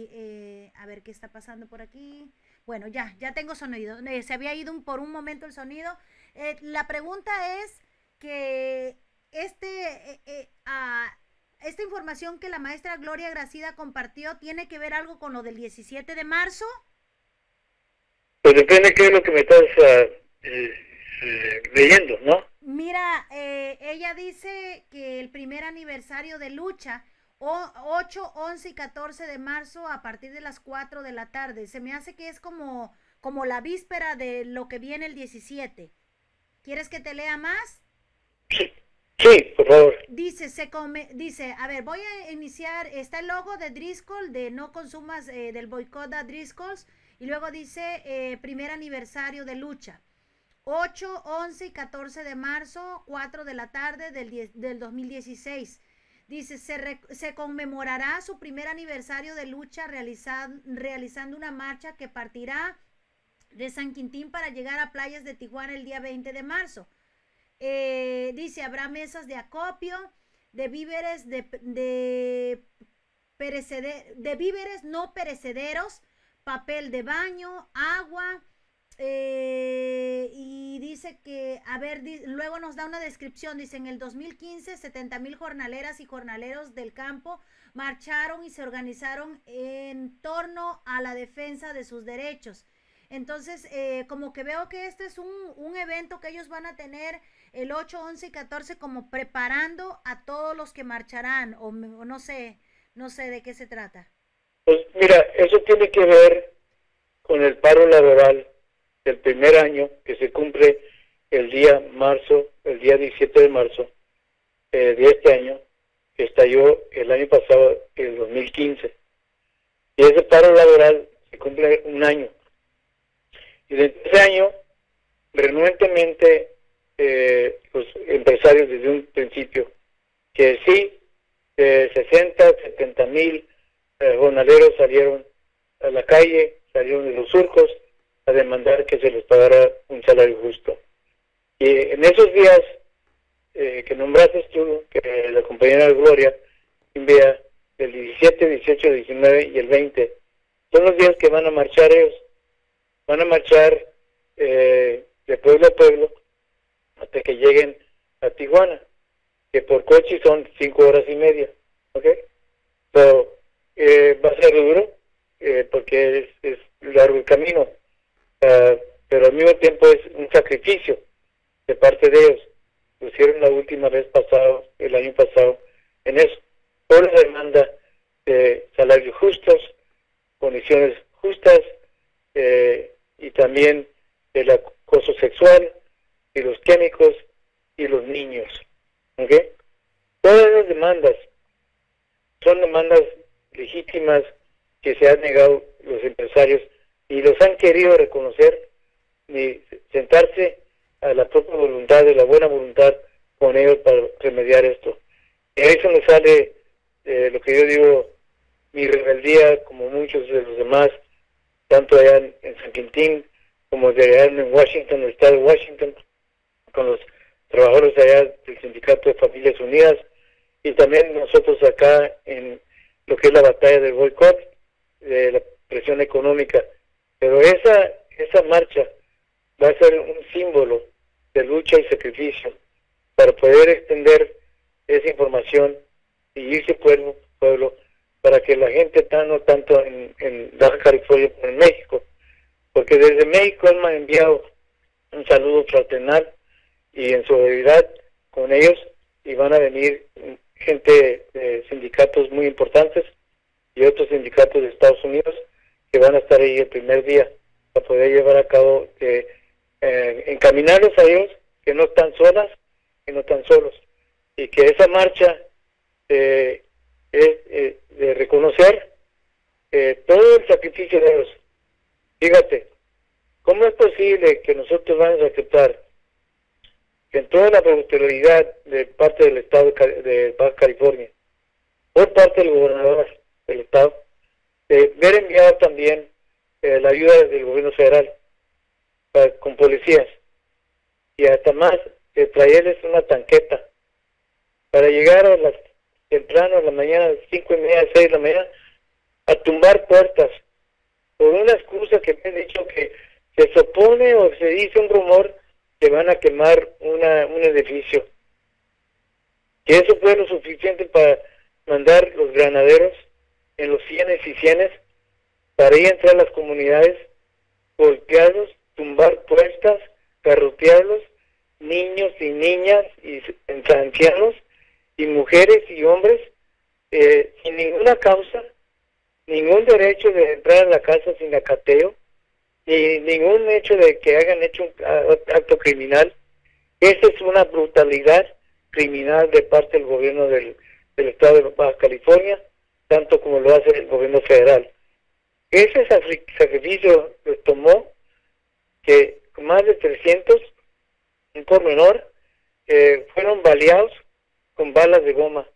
Eh, a ver qué está pasando por aquí. Bueno, ya, ya tengo sonido. Eh, se había ido por un momento el sonido. Eh, la pregunta es que este, esta información que la maestra Gloria Gracida compartió tiene que ver algo con lo del 17 de marzo. Pues depende qué es lo que me estás leyendo, ¿no? Mira, ella dice que el primer aniversario de lucha o 8, 11 y 14 de marzo a partir de las 4 de la tarde. Se me hace que es como, como la víspera de lo que viene el 17. ¿Quieres que te lea más? Sí, sí por favor. Dice, se come, dice, a ver, voy a iniciar, está el logo de Driscoll, de no consumas, eh, del boicot a Driscolls, y luego dice, eh, primer aniversario de lucha. 8, 11 y 14 de marzo, 4 de la tarde del, del 2016. Dice, se, se, conmemorará su primer aniversario de lucha realizando una marcha que partirá de San Quintín para llegar a playas de Tijuana el día 20 de marzo. Eh, dice, habrá mesas de acopio, de víveres, de, de, de víveres no perecederos, papel de baño, agua, eh, y dice que, a ver, luego nos da una descripción, dice, en el 2015 70 mil jornaleras y jornaleros del campo marcharon y se organizaron en torno a la defensa de sus derechos. Entonces, eh, como que veo que este es un, un, evento que ellos van a tener el 8, 11 y 14 como preparando a todos los que marcharán, o, o no sé, no sé de qué se trata. Pues mira, eso tiene que ver con el paro laboral del primer año que se cumple el día marzo, el día 17 de marzo eh, de este año, estalló el año pasado, el 2015. Y ese paro laboral se cumple un año. Y desde ese año, renuentemente, eh, los empresarios desde un principio, que sí, eh, 60, 70 mil eh, jornaleros salieron a la calle, salieron de los surcos, a demandar que se les pagara un salario justo. Y en esos días eh, que nombraste tú, que la compañera Gloria envía el 17, 18, 19 y el 20, son los días que van a marchar ellos. Van a marchar eh, de pueblo a pueblo hasta que lleguen a Tijuana, que por coche son cinco horas y media. ¿Ok? Pero eh, va a ser duro porque es, es largo el camino Ah, pero al mismo tiempo es un sacrificio de parte de ellos. Lo hicieron la última vez pasado, el año pasado, en eso. Por la demanda de salarios justos, condiciones justas eh, y también el acoso sexual y los químicos y los niños. ¿okay? Todas las demandas son demandas legítimas que se han negado los empresarios y los han querido reconocer y sentarse a la propia voluntad, de la buena voluntad con ellos para remediar esto. Ahí se me sale eh, lo que yo digo, mi rebeldía, como muchos de los demás, tanto allá en, San Quintín como de allá en Washington, el estado de Washington, con los trabajadores allá del Sindicato de Familias Unidas, y también nosotros acá en lo que es la batalla del boicot, de la presión económica pero esa, esa marcha va a ser un símbolo de lucha y sacrificio para poder extender esa información y irse pueblo, pueblo para que la gente no tanto en, en Baja California como en México, porque desde México han enviado un saludo fraternal y en solidaridad con ellos y van a venir gente de sindicatos muy importantes y otros sindicatos de Estados Unidos que van a estar ahí el primer día para poder llevar a cabo, eh, eh, encaminarlos a ellos que no están solas y no están solos y que esa marcha eh, es eh, de reconocer todo el sacrificio de ellos. Fíjate, ¿cómo es posible que nosotros vamos a aceptar que en toda la brutalidad de parte del Estado de Baja California, por parte del gobernador del Estado, de ver enviado también eh, la ayuda del gobierno federal con policías y hasta más de traerles una tanqueta para llegar a las temprano a la mañana, cinco y media, seis de la mañana, a tumbar puertas por una excusa que me han dicho que se supone o se dice un rumor que van a quemar una, un edificio. Que eso fue lo suficiente para mandar los granaderos en los cienes y cienes para ir a entrar a las comunidades, golpearlos, tumbar puertas, carrotearlos, niños y niñas y ancianos y mujeres y hombres eh, sin ninguna causa, ningún derecho de entrar a la casa sin acateo, ni ningún hecho de que hayan hecho un acto criminal. Esa es una brutalidad criminal de parte del gobierno del, estado de Baja California, tanto como lo hace el gobierno federal. Ese sacrificio lo tomó que más de 300, un pormenor, eh, fueron baleados con balas de goma,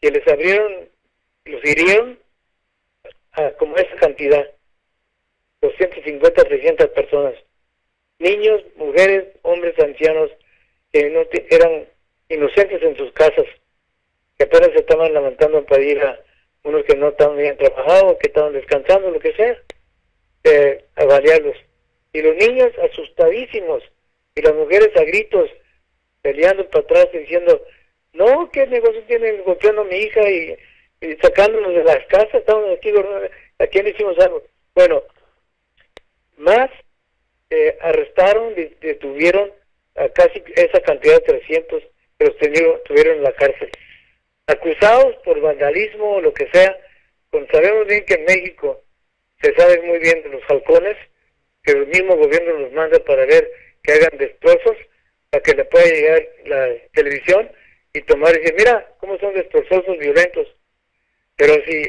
que les abrieron, los hirieron a como esa cantidad. 250, 300 personas. Niños, mujeres, hombres, ancianos, que no eran inocentes en sus casas, que apenas se estaban levantando para ir unos que no estaban bien trabajados, que estaban descansando, lo que sea, eh, a balearlos. Y los niños asustadísimos, y las mujeres a gritos, peleando para atrás diciendo, no, ¿qué negocio tienen golpeando a mi hija y, sacándonos de las casas? Estamos aquí, ¿a quién hicimos algo? Bueno, más eh, arrestaron, detuvieron a casi esa cantidad de 300 que los tuvieron en la cárcel. Acusados por vandalismo o lo que sea, con, sabemos bien que en México se sabe muy bien de los halcones, que el mismo gobierno los manda para ver que hagan destrozos, para que le pueda llegar la televisión y tomar y decir, mira cómo son destrozosos violentos. Pero si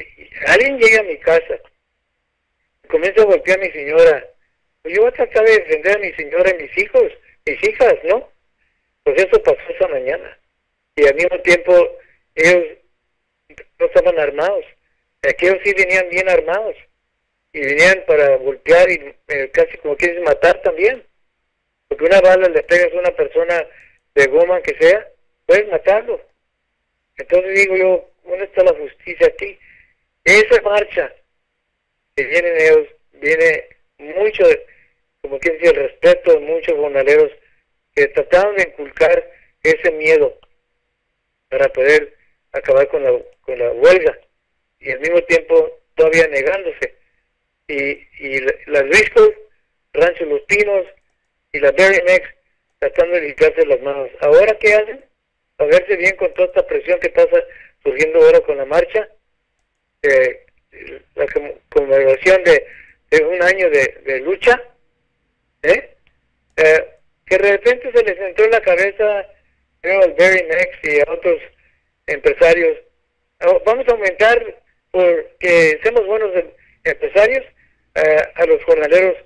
alguien llega a mi casa, comienza a golpear a mi señora, pues yo voy a tratar de defender a mi señora y mis hijos, mis hijas, ¿no? Pues eso pasó esa mañana. Y al mismo tiempo ellos no estaban armados. Aquellos sí venían bien armados. Y venían para golpear y eh, casi como quieren matar también. Porque una bala le pegas a una persona de goma que sea, puedes matarlo. Entonces digo yo, ¿dónde está la justicia aquí? Esa marcha que vienen ellos, viene mucho como quien dice, el respeto de muchos jornaleros que trataron de inculcar ese miedo para poder acabar con la, con la huelga y al mismo tiempo todavía negándose. Y, y las Riscos, Rancho Los Pinos y la Berry Mex tratando de limpiarse las manos. ¿Ahora qué hacen? A verse bien con toda esta presión que está surgiendo ahora con la marcha, eh, la conmemoración de, de un año de, de lucha, ¿eh? ¿eh? que de repente se les entró en la cabeza creo, al Very Next y a otros empresarios, oh, vamos a aumentar porque seamos buenos em, empresarios eh, a los jornaleros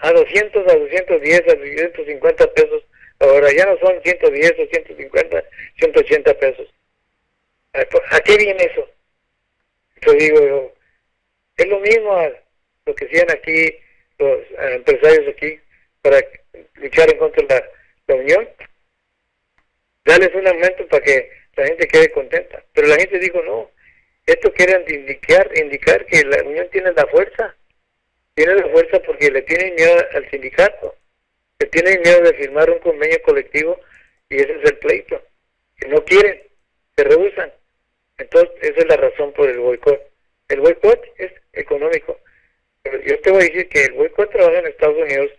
a 200, a 210, a 250 pesos. Ahora ya no son 110 o 150, 180 pesos. ¿A qué viene eso? Yo digo, es lo mismo a lo que hacían aquí los empresarios aquí para luchar en contra de la, unión, darles un aumento para que la gente quede contenta. Pero la gente dijo, no, esto quiere indicar, indicar que la unión tiene la fuerza, tiene la fuerza porque le tienen miedo al sindicato. que tienen miedo de firmar un convenio colectivo y ese es el pleito, que no quieren, se rehusan. Entonces, esa es la razón por el boicot. El boicot es económico. Pero yo te voy a decir que el boicot trabaja en Estados Unidos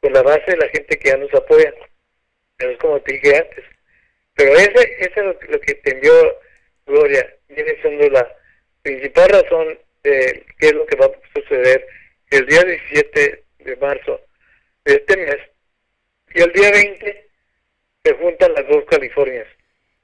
con la base de la gente que ya nos apoya. Pero es como te dije antes. Pero ese, ese es lo, que te envió Gloria. Viene siendo la principal razón de qué es lo que va a suceder el día 17 de marzo de este mes. Y el día 20 se juntan las dos Californias.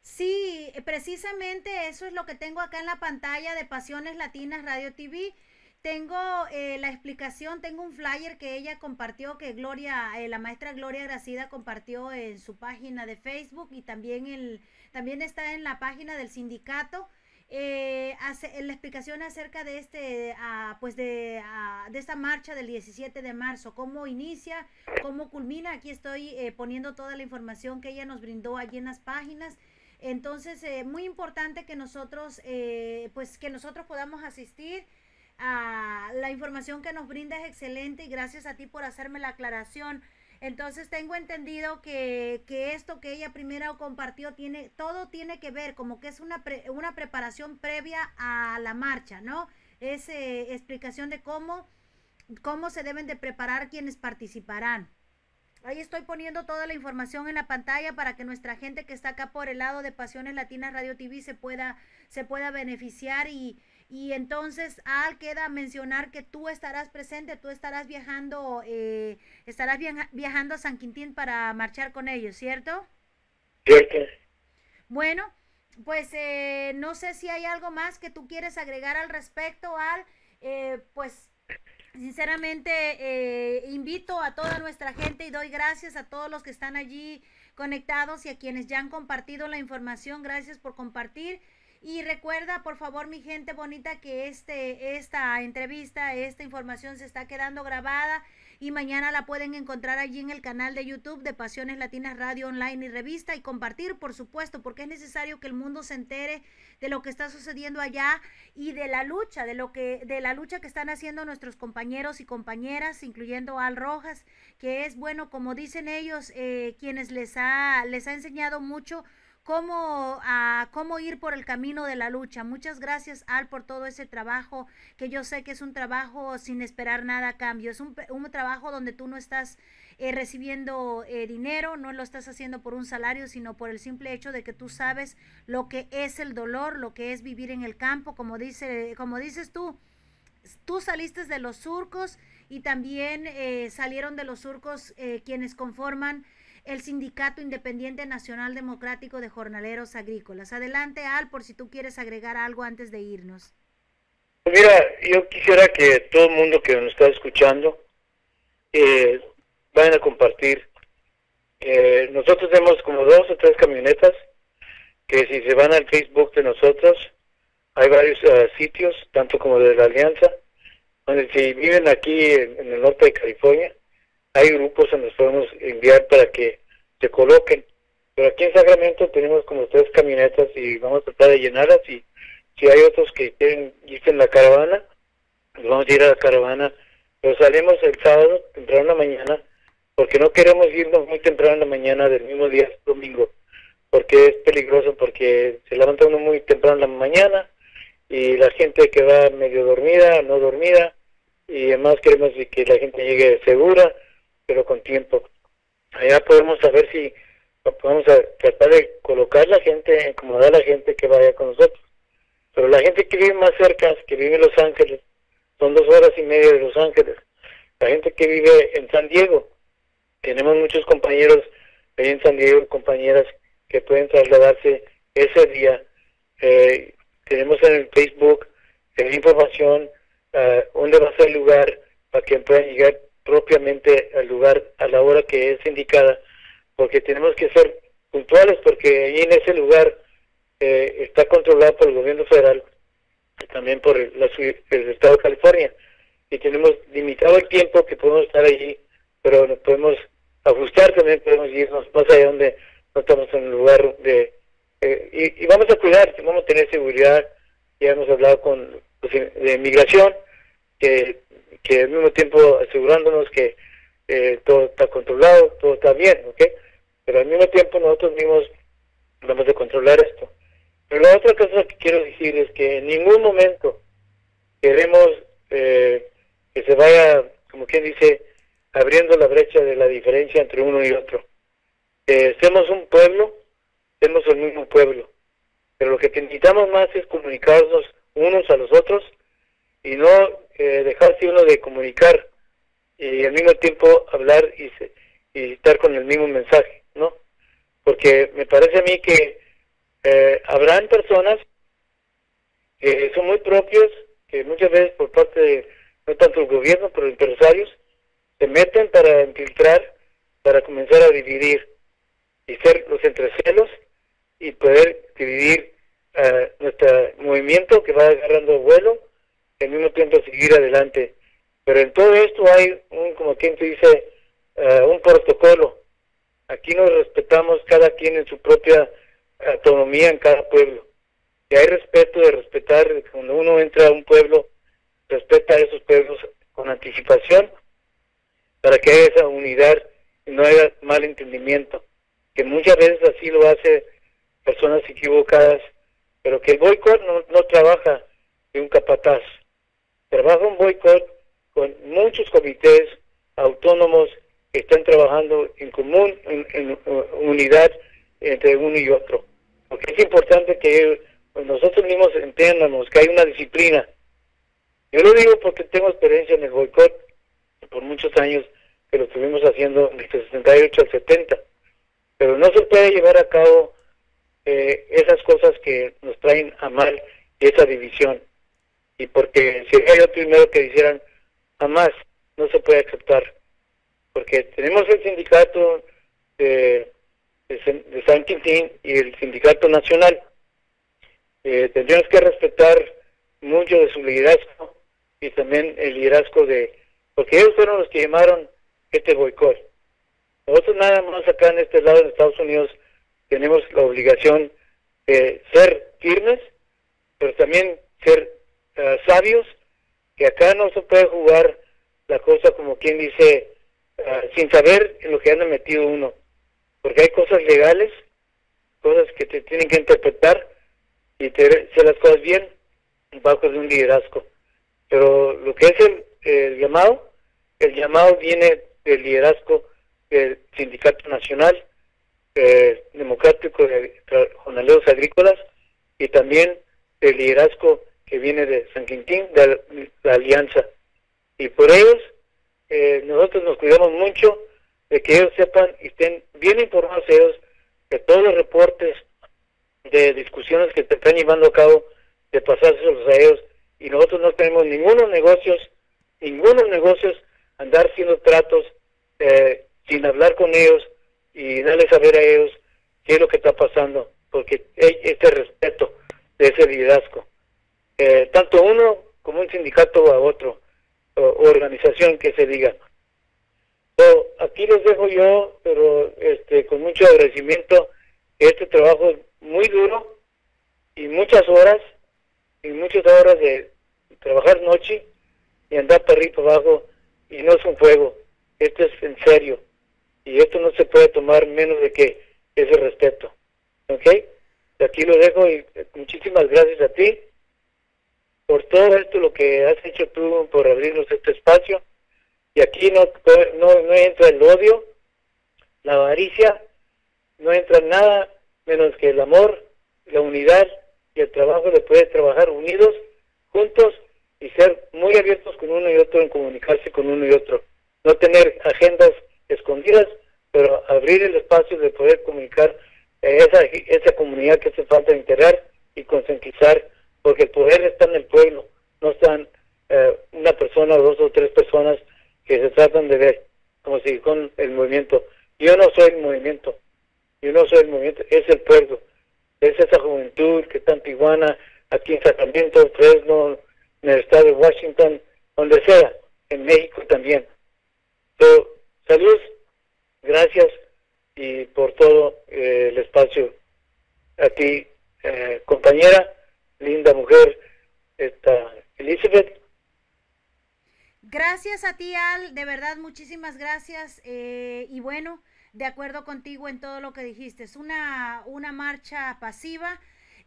Sí, precisamente eso es lo que tengo acá en la pantalla de Pasiones Latinas Radio TV. Tengo eh, la explicación, tengo un flyer que ella compartió, que Gloria, eh, la maestra Gloria Gracida compartió en su página de Facebook y también, el, también está en la página del sindicato. Eh, hace, la explicación acerca de este ah, pues de, ah, de esta marcha del 17 de marzo cómo inicia cómo culmina aquí estoy eh, poniendo toda la información que ella nos brindó allí en las páginas entonces eh, muy importante que nosotros pues que nosotros podamos asistir a la información que nos brinda es excelente y gracias a ti por hacerme la aclaración entonces tengo entendido que, que, esto que ella primero compartió tiene, todo tiene que ver, como que es una, una preparación previa a la marcha, ¿no? Es eh, explicación de cómo, cómo se deben de preparar quienes participarán. Ahí estoy poniendo toda la información en la pantalla para que nuestra gente que está acá por el lado de Pasiones Latinas Radio TV se pueda, se pueda beneficiar y, y entonces, Al, queda mencionar que tú estarás presente, tú estarás viajando, eh, estarás viajando a San Quintín para marchar con ellos, ¿cierto? Cierto. Bueno, pues eh, no sé si hay algo más que tú quieres agregar al respecto, Al. Eh, pues sinceramente invito a toda nuestra gente y doy gracias a todos los que están allí conectados y a quienes ya han compartido la información. Gracias por compartir. Y recuerda, por favor, mi gente bonita, que este, esta entrevista, esta información se está quedando grabada y mañana la pueden encontrar allí en el canal de YouTube de Pasiones Latinas Radio Online y Revista y compartir, por supuesto, porque es necesario que el mundo se entere de lo que está sucediendo allá y de la lucha, de lo que, de la lucha que están haciendo nuestros compañeros y compañeras, incluyendo Al Rojas, que es bueno, como dicen ellos, eh, quienes les ha, les ha enseñado mucho cómo, a, cómo ir por el camino de la lucha. Muchas gracias, Al, por todo ese trabajo, que yo sé que es un trabajo sin esperar nada a cambio. Es un, un trabajo donde tú no estás eh, recibiendo eh, dinero, no lo estás haciendo por un salario, sino por el simple hecho de que tú sabes lo que es el dolor, lo que es vivir en el campo, como, dice, como dices tú. Tú saliste de los surcos y también eh, salieron de los surcos quienes conforman el Sindicato Independiente Nacional Democrático de Jornaleros Agrícolas. Adelante, Al, por si tú quieres agregar algo antes de irnos. Pues mira, yo quisiera que todo el mundo que nos está escuchando eh, vayan a compartir. Eh, nosotros tenemos como dos o tres camionetas que si se van al Facebook de nosotros, hay varios eh, sitios, tanto como de la Alianza, donde si viven aquí en el norte de California, hay grupos en los podemos enviar para que se coloquen. Pero aquí en Sacramento tenemos como tres camionetas y vamos a tratar de llenarlas y si hay otros que quieren irse en la caravana, pues vamos a ir a la caravana. Pero salimos el sábado temprano en la mañana porque no queremos irnos muy temprano en la mañana del mismo día, domingo, porque es peligroso, porque se levanta uno muy temprano en la mañana y la gente que va medio dormida, no dormida, y además queremos que la gente llegue segura pero con tiempo. Allá podemos saber si podemos tratar de colocar la gente, acomodar a la gente que vaya con nosotros. Pero la gente que vive más cerca, que vive en Los Ángeles, son dos horas y media de Los Ángeles. La gente que vive en San Diego, tenemos muchos compañeros ahí en San Diego, compañeras que pueden trasladarse ese día. Eh, tenemos en el Facebook la información, uh, dónde va a ser el lugar para que puedan llegar propiamente al lugar a la hora que es indicada, porque tenemos que ser puntuales, porque ahí en ese lugar eh, está controlado por el gobierno federal y también por el, Estado de California. Y tenemos limitado el tiempo que podemos estar allí, pero nos podemos ajustar también, podemos irnos más allá donde no estamos en el lugar de... Eh, y, vamos a cuidar, vamos a tener seguridad, ya hemos hablado con de inmigración, que que al mismo tiempo asegurándonos que eh, todo está controlado, todo está bien, ¿ok? Pero al mismo tiempo nosotros mismos vamos a controlar esto. Pero la otra cosa que quiero decir es que en ningún momento queremos eh, que se vaya, como quien dice, abriendo la brecha de la diferencia entre uno y otro. Eh, somos un pueblo, somos el mismo pueblo, pero lo que necesitamos más es comunicarnos unos a los otros y no eh, dejarse uno de comunicar y al mismo tiempo hablar y, y estar con el mismo mensaje, ¿no? Porque me parece a mí que eh, habrán personas que son muy propios, que muchas veces por parte de, no tanto el gobierno, pero empresarios, se meten para infiltrar, para comenzar a dividir y ser los entrecelos y poder dividir uh, nuestro movimiento que va agarrando vuelo al mismo tiempo seguir adelante. Pero en todo esto hay un, como quien te dice, uh, un protocolo. Aquí nos respetamos cada quien en su propia autonomía en cada pueblo. Y hay respeto de respetar, cuando uno entra a un pueblo, respeta a esos pueblos con anticipación para que haya esa unidad y no haya mal entendimiento, que muchas veces así lo hace personas equivocadas, pero que el boicot no, no trabaja de un capataz, trabaja un boicot con muchos comités autónomos que están trabajando en común, en, en unidad entre uno y otro. Porque es importante que nosotros mismos entendamos que hay una disciplina. Yo lo digo porque tengo experiencia en el boicot por muchos años que lo estuvimos haciendo desde el 68 al 70. Pero no se puede llevar a cabo eh, esas cosas que nos traen a mal esa división. Y porque sería yo primero que dijeran, jamás no se puede aceptar. Porque tenemos el sindicato de de, San Quintín y el Sindicato Nacional. Eh, tendríamos que respetar mucho de su liderazgo y también el liderazgo de... Porque ellos fueron los que llamaron este boicot. Nosotros nada más acá en este lado de Estados Unidos tenemos la obligación de ser firmes, pero también ser eh, sabios, que acá no se puede jugar la cosa como quien dice, eh, sin saber en lo que anda metido uno porque hay cosas legales, cosas que te tienen que interpretar y te, hacer las cosas bien bajo de un liderazgo. Pero lo que es el, llamado, el llamado viene del liderazgo del Sindicato Nacional eh, Democrático de Jornaleros Agrícolas y también el liderazgo que viene de San Quintín, de la, Alianza. Y por ellos, eh, nosotros nos cuidamos mucho de que ellos sepan y estén bien informados ellos de todos los reportes de discusiones que se están llevando a cabo, de pasárselos a ellos, y nosotros no tenemos ningunos negocios, ningunos negocios andar haciendo tratos eh, sin hablar con ellos y darles saber a ellos qué es lo que está pasando, porque hay este respeto de ese liderazgo. Eh, tanto uno como un sindicato a otro, o organización que se diga aquí les dejo yo, pero este, con mucho agradecimiento, este trabajo es muy duro y muchas horas, y muchas horas de trabajar noche y andar para arriba abajo, y no es un juego, esto es en serio, y esto no se puede tomar menos de que ese respeto, ¿ok? Aquí lo dejo y eh, muchísimas gracias a ti por todo esto, lo que has hecho tú por abrirnos este espacio y aquí no, no, entra el odio, la avaricia, no entra nada menos que el amor, la unidad y el trabajo de poder trabajar unidos, juntos y ser muy abiertos con uno y otro en comunicarse con uno y otro. No tener agendas escondidas, pero abrir el espacio de poder comunicar esa, esa comunidad que hace falta integrar y concientizar, porque el poder está en el pueblo, no están eh, una persona, dos o tres personas que se tratan de ver, como si con el movimiento. Yo no soy el movimiento, yo no soy el movimiento, es el pueblo, es esa juventud que está en Tijuana, aquí en Sacramento, Fresno, en el estado de Washington, donde sea, en México también. So, salud, gracias y por todo eh, el espacio a ti, eh, compañera, linda mujer, esta Elizabeth, Gracias a ti, Al, de verdad, muchísimas gracias. Eh, y bueno, de acuerdo contigo en todo lo que dijiste. Es una, una marcha pasiva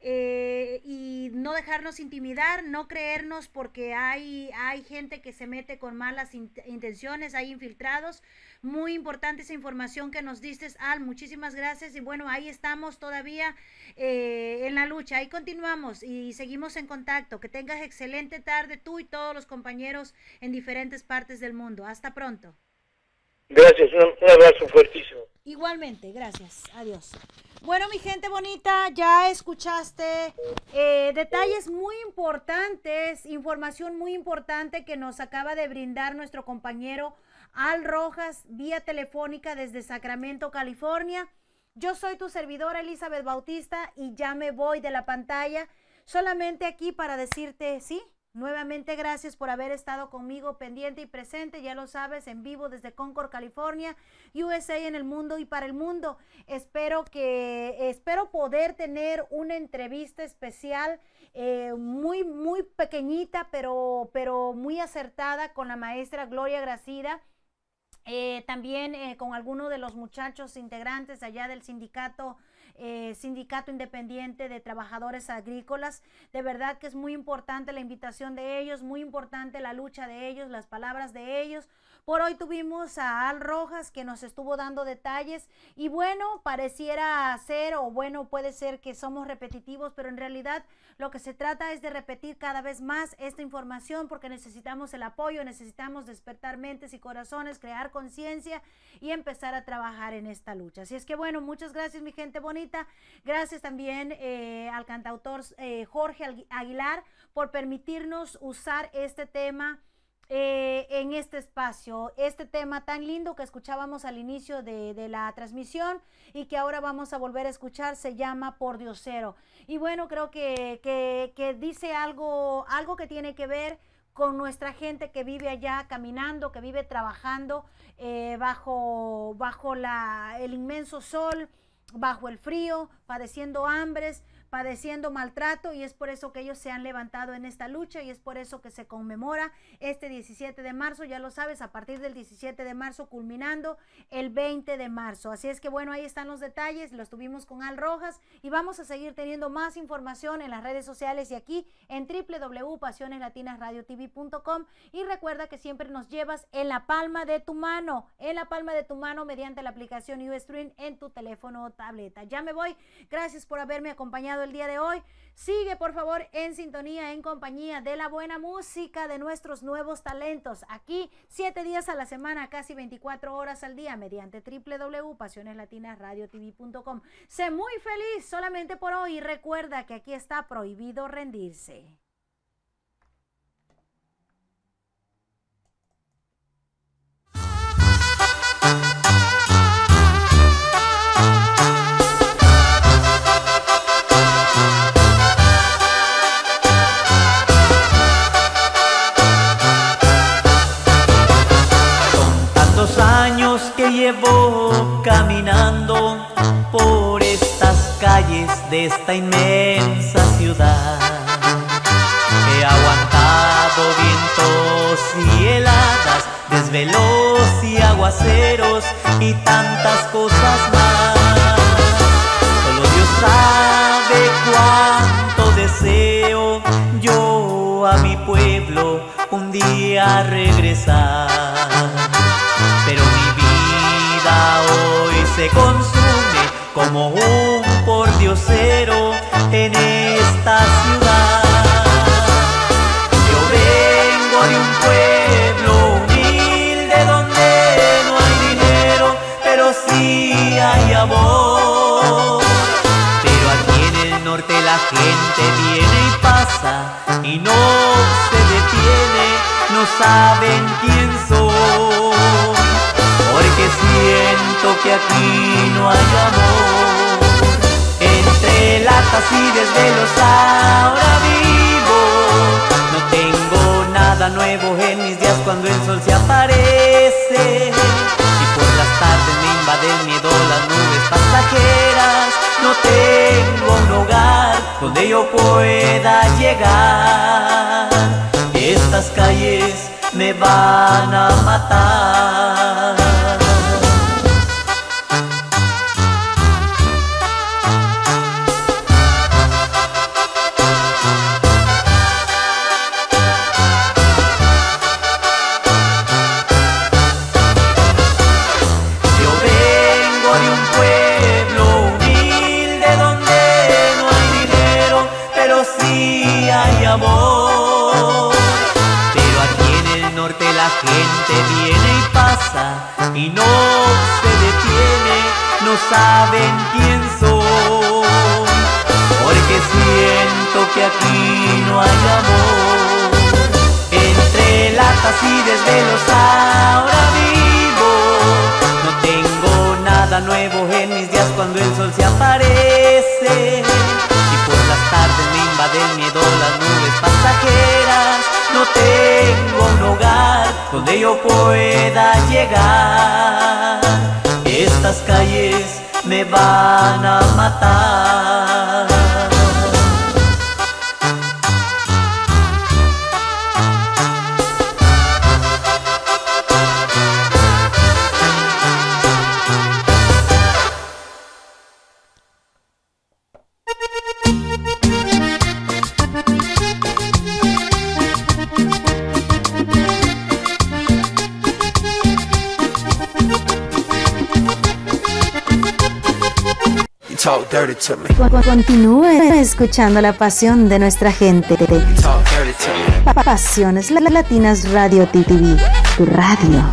eh, y no dejarnos intimidar, no creernos porque hay, hay gente que se mete con malas intenciones, hay infiltrados. Muy importante esa información que nos diste, Al. Muchísimas gracias. Y bueno, ahí estamos todavía eh, en la lucha. Ahí continuamos y seguimos en contacto. Que tengas excelente tarde tú y todos los compañeros en diferentes partes del mundo. Hasta pronto. Gracias, un abrazo fuertísimo. Igualmente, gracias. Adiós. Bueno, mi gente bonita, ya escuchaste eh, detalles muy importantes, información muy importante que nos acaba de brindar nuestro compañero Al Rojas vía telefónica desde Sacramento, California. Yo soy tu servidora Elizabeth Bautista y ya me voy de la pantalla solamente aquí para decirte, sí, Nuevamente gracias por haber estado conmigo pendiente y presente, ya lo sabes, en vivo desde Concord, California, USA en el mundo y para el mundo. Espero que, espero poder tener una entrevista especial, eh, muy, muy pequeñita, pero, pero muy acertada con la maestra Gloria Gracida. Eh, también eh, con algunos de los muchachos integrantes allá del sindicato eh, Sindicato Independiente de Trabajadores Agrícolas. De verdad que es muy importante la invitación de ellos, muy importante la lucha de ellos, las palabras de ellos. Por hoy tuvimos a Al Rojas que nos estuvo dando detalles y bueno, pareciera ser o bueno, puede ser que somos repetitivos, pero en realidad lo que se trata es de repetir cada vez más esta información porque necesitamos el apoyo, necesitamos despertar mentes y corazones, crear conciencia y empezar a trabajar en esta lucha. Así es que bueno, muchas gracias mi gente bonita. Gracias también eh, al cantautor eh, Jorge Aguilar por permitirnos usar este tema eh, en este espacio, este tema tan lindo que escuchábamos al inicio de, la transmisión y que ahora vamos a volver a escuchar, se llama Por Diosero. Y bueno, creo que, que, dice algo, algo que tiene que ver con nuestra gente que vive allá caminando, que vive trabajando eh, bajo, bajo la, el inmenso sol, bajo el frío, padeciendo hambres, padeciendo maltrato y es por eso que ellos se han levantado en esta lucha y es por eso que se conmemora este 17 de marzo, ya lo sabes, a partir del 17 de marzo culminando el 20 de marzo. Así es que bueno, ahí están los detalles, los tuvimos con Al Rojas y vamos a seguir teniendo más información en las redes sociales y aquí en www.pasioneslatinasradiotv.com y recuerda que siempre nos llevas en la palma de tu mano, en la palma de tu mano mediante la aplicación Ustream en tu teléfono o tableta. Ya me voy, gracias por haberme acompañado el día de hoy. Sigue por favor en sintonía, en compañía de la buena música de nuestros nuevos talentos. Aquí siete días a la semana, casi 24 horas al día, mediante www.pasioneslatinasradiotv.com. Sé muy feliz solamente por hoy y recuerda que aquí está prohibido rendirse. De esta inmensa ciudad. He aguantado vientos y heladas, desvelos y aguaceros y tantas cosas más. Solo Dios sabe cuánto deseo yo a mi pueblo un día regresar. Pero hoy se consume como un pordiosero en esta ciudad. Yo vengo de un pueblo humilde donde no hay dinero, pero sí hay amor. Pero aquí en el norte la gente viene y pasa y no se detiene, no saben quién soy porque siento que aquí no hay amor. Entre latas y desvelos ahora vivo, no tengo nada nuevo en mis días cuando el sol se aparece. Y por las tardes me invade el miedo las nubes pasajeras, no tengo un hogar donde yo pueda llegar. Estas calles me van a matar. Saben quién soy. Porque siento que aquí no hay amor. Entre latas y desvelos ahora vivo. No tengo nada nuevo en mis días cuando el sol se aparece. Y por las tardes me invade el miedo las nubes pasajeras. No tengo un hogar donde yo pueda llegar. Estas calles me van a matar. Dirty to me. Cu- cu- Continúe escuchando la pasión de nuestra gente. Pasiones Latinas Radio TV, tu radio.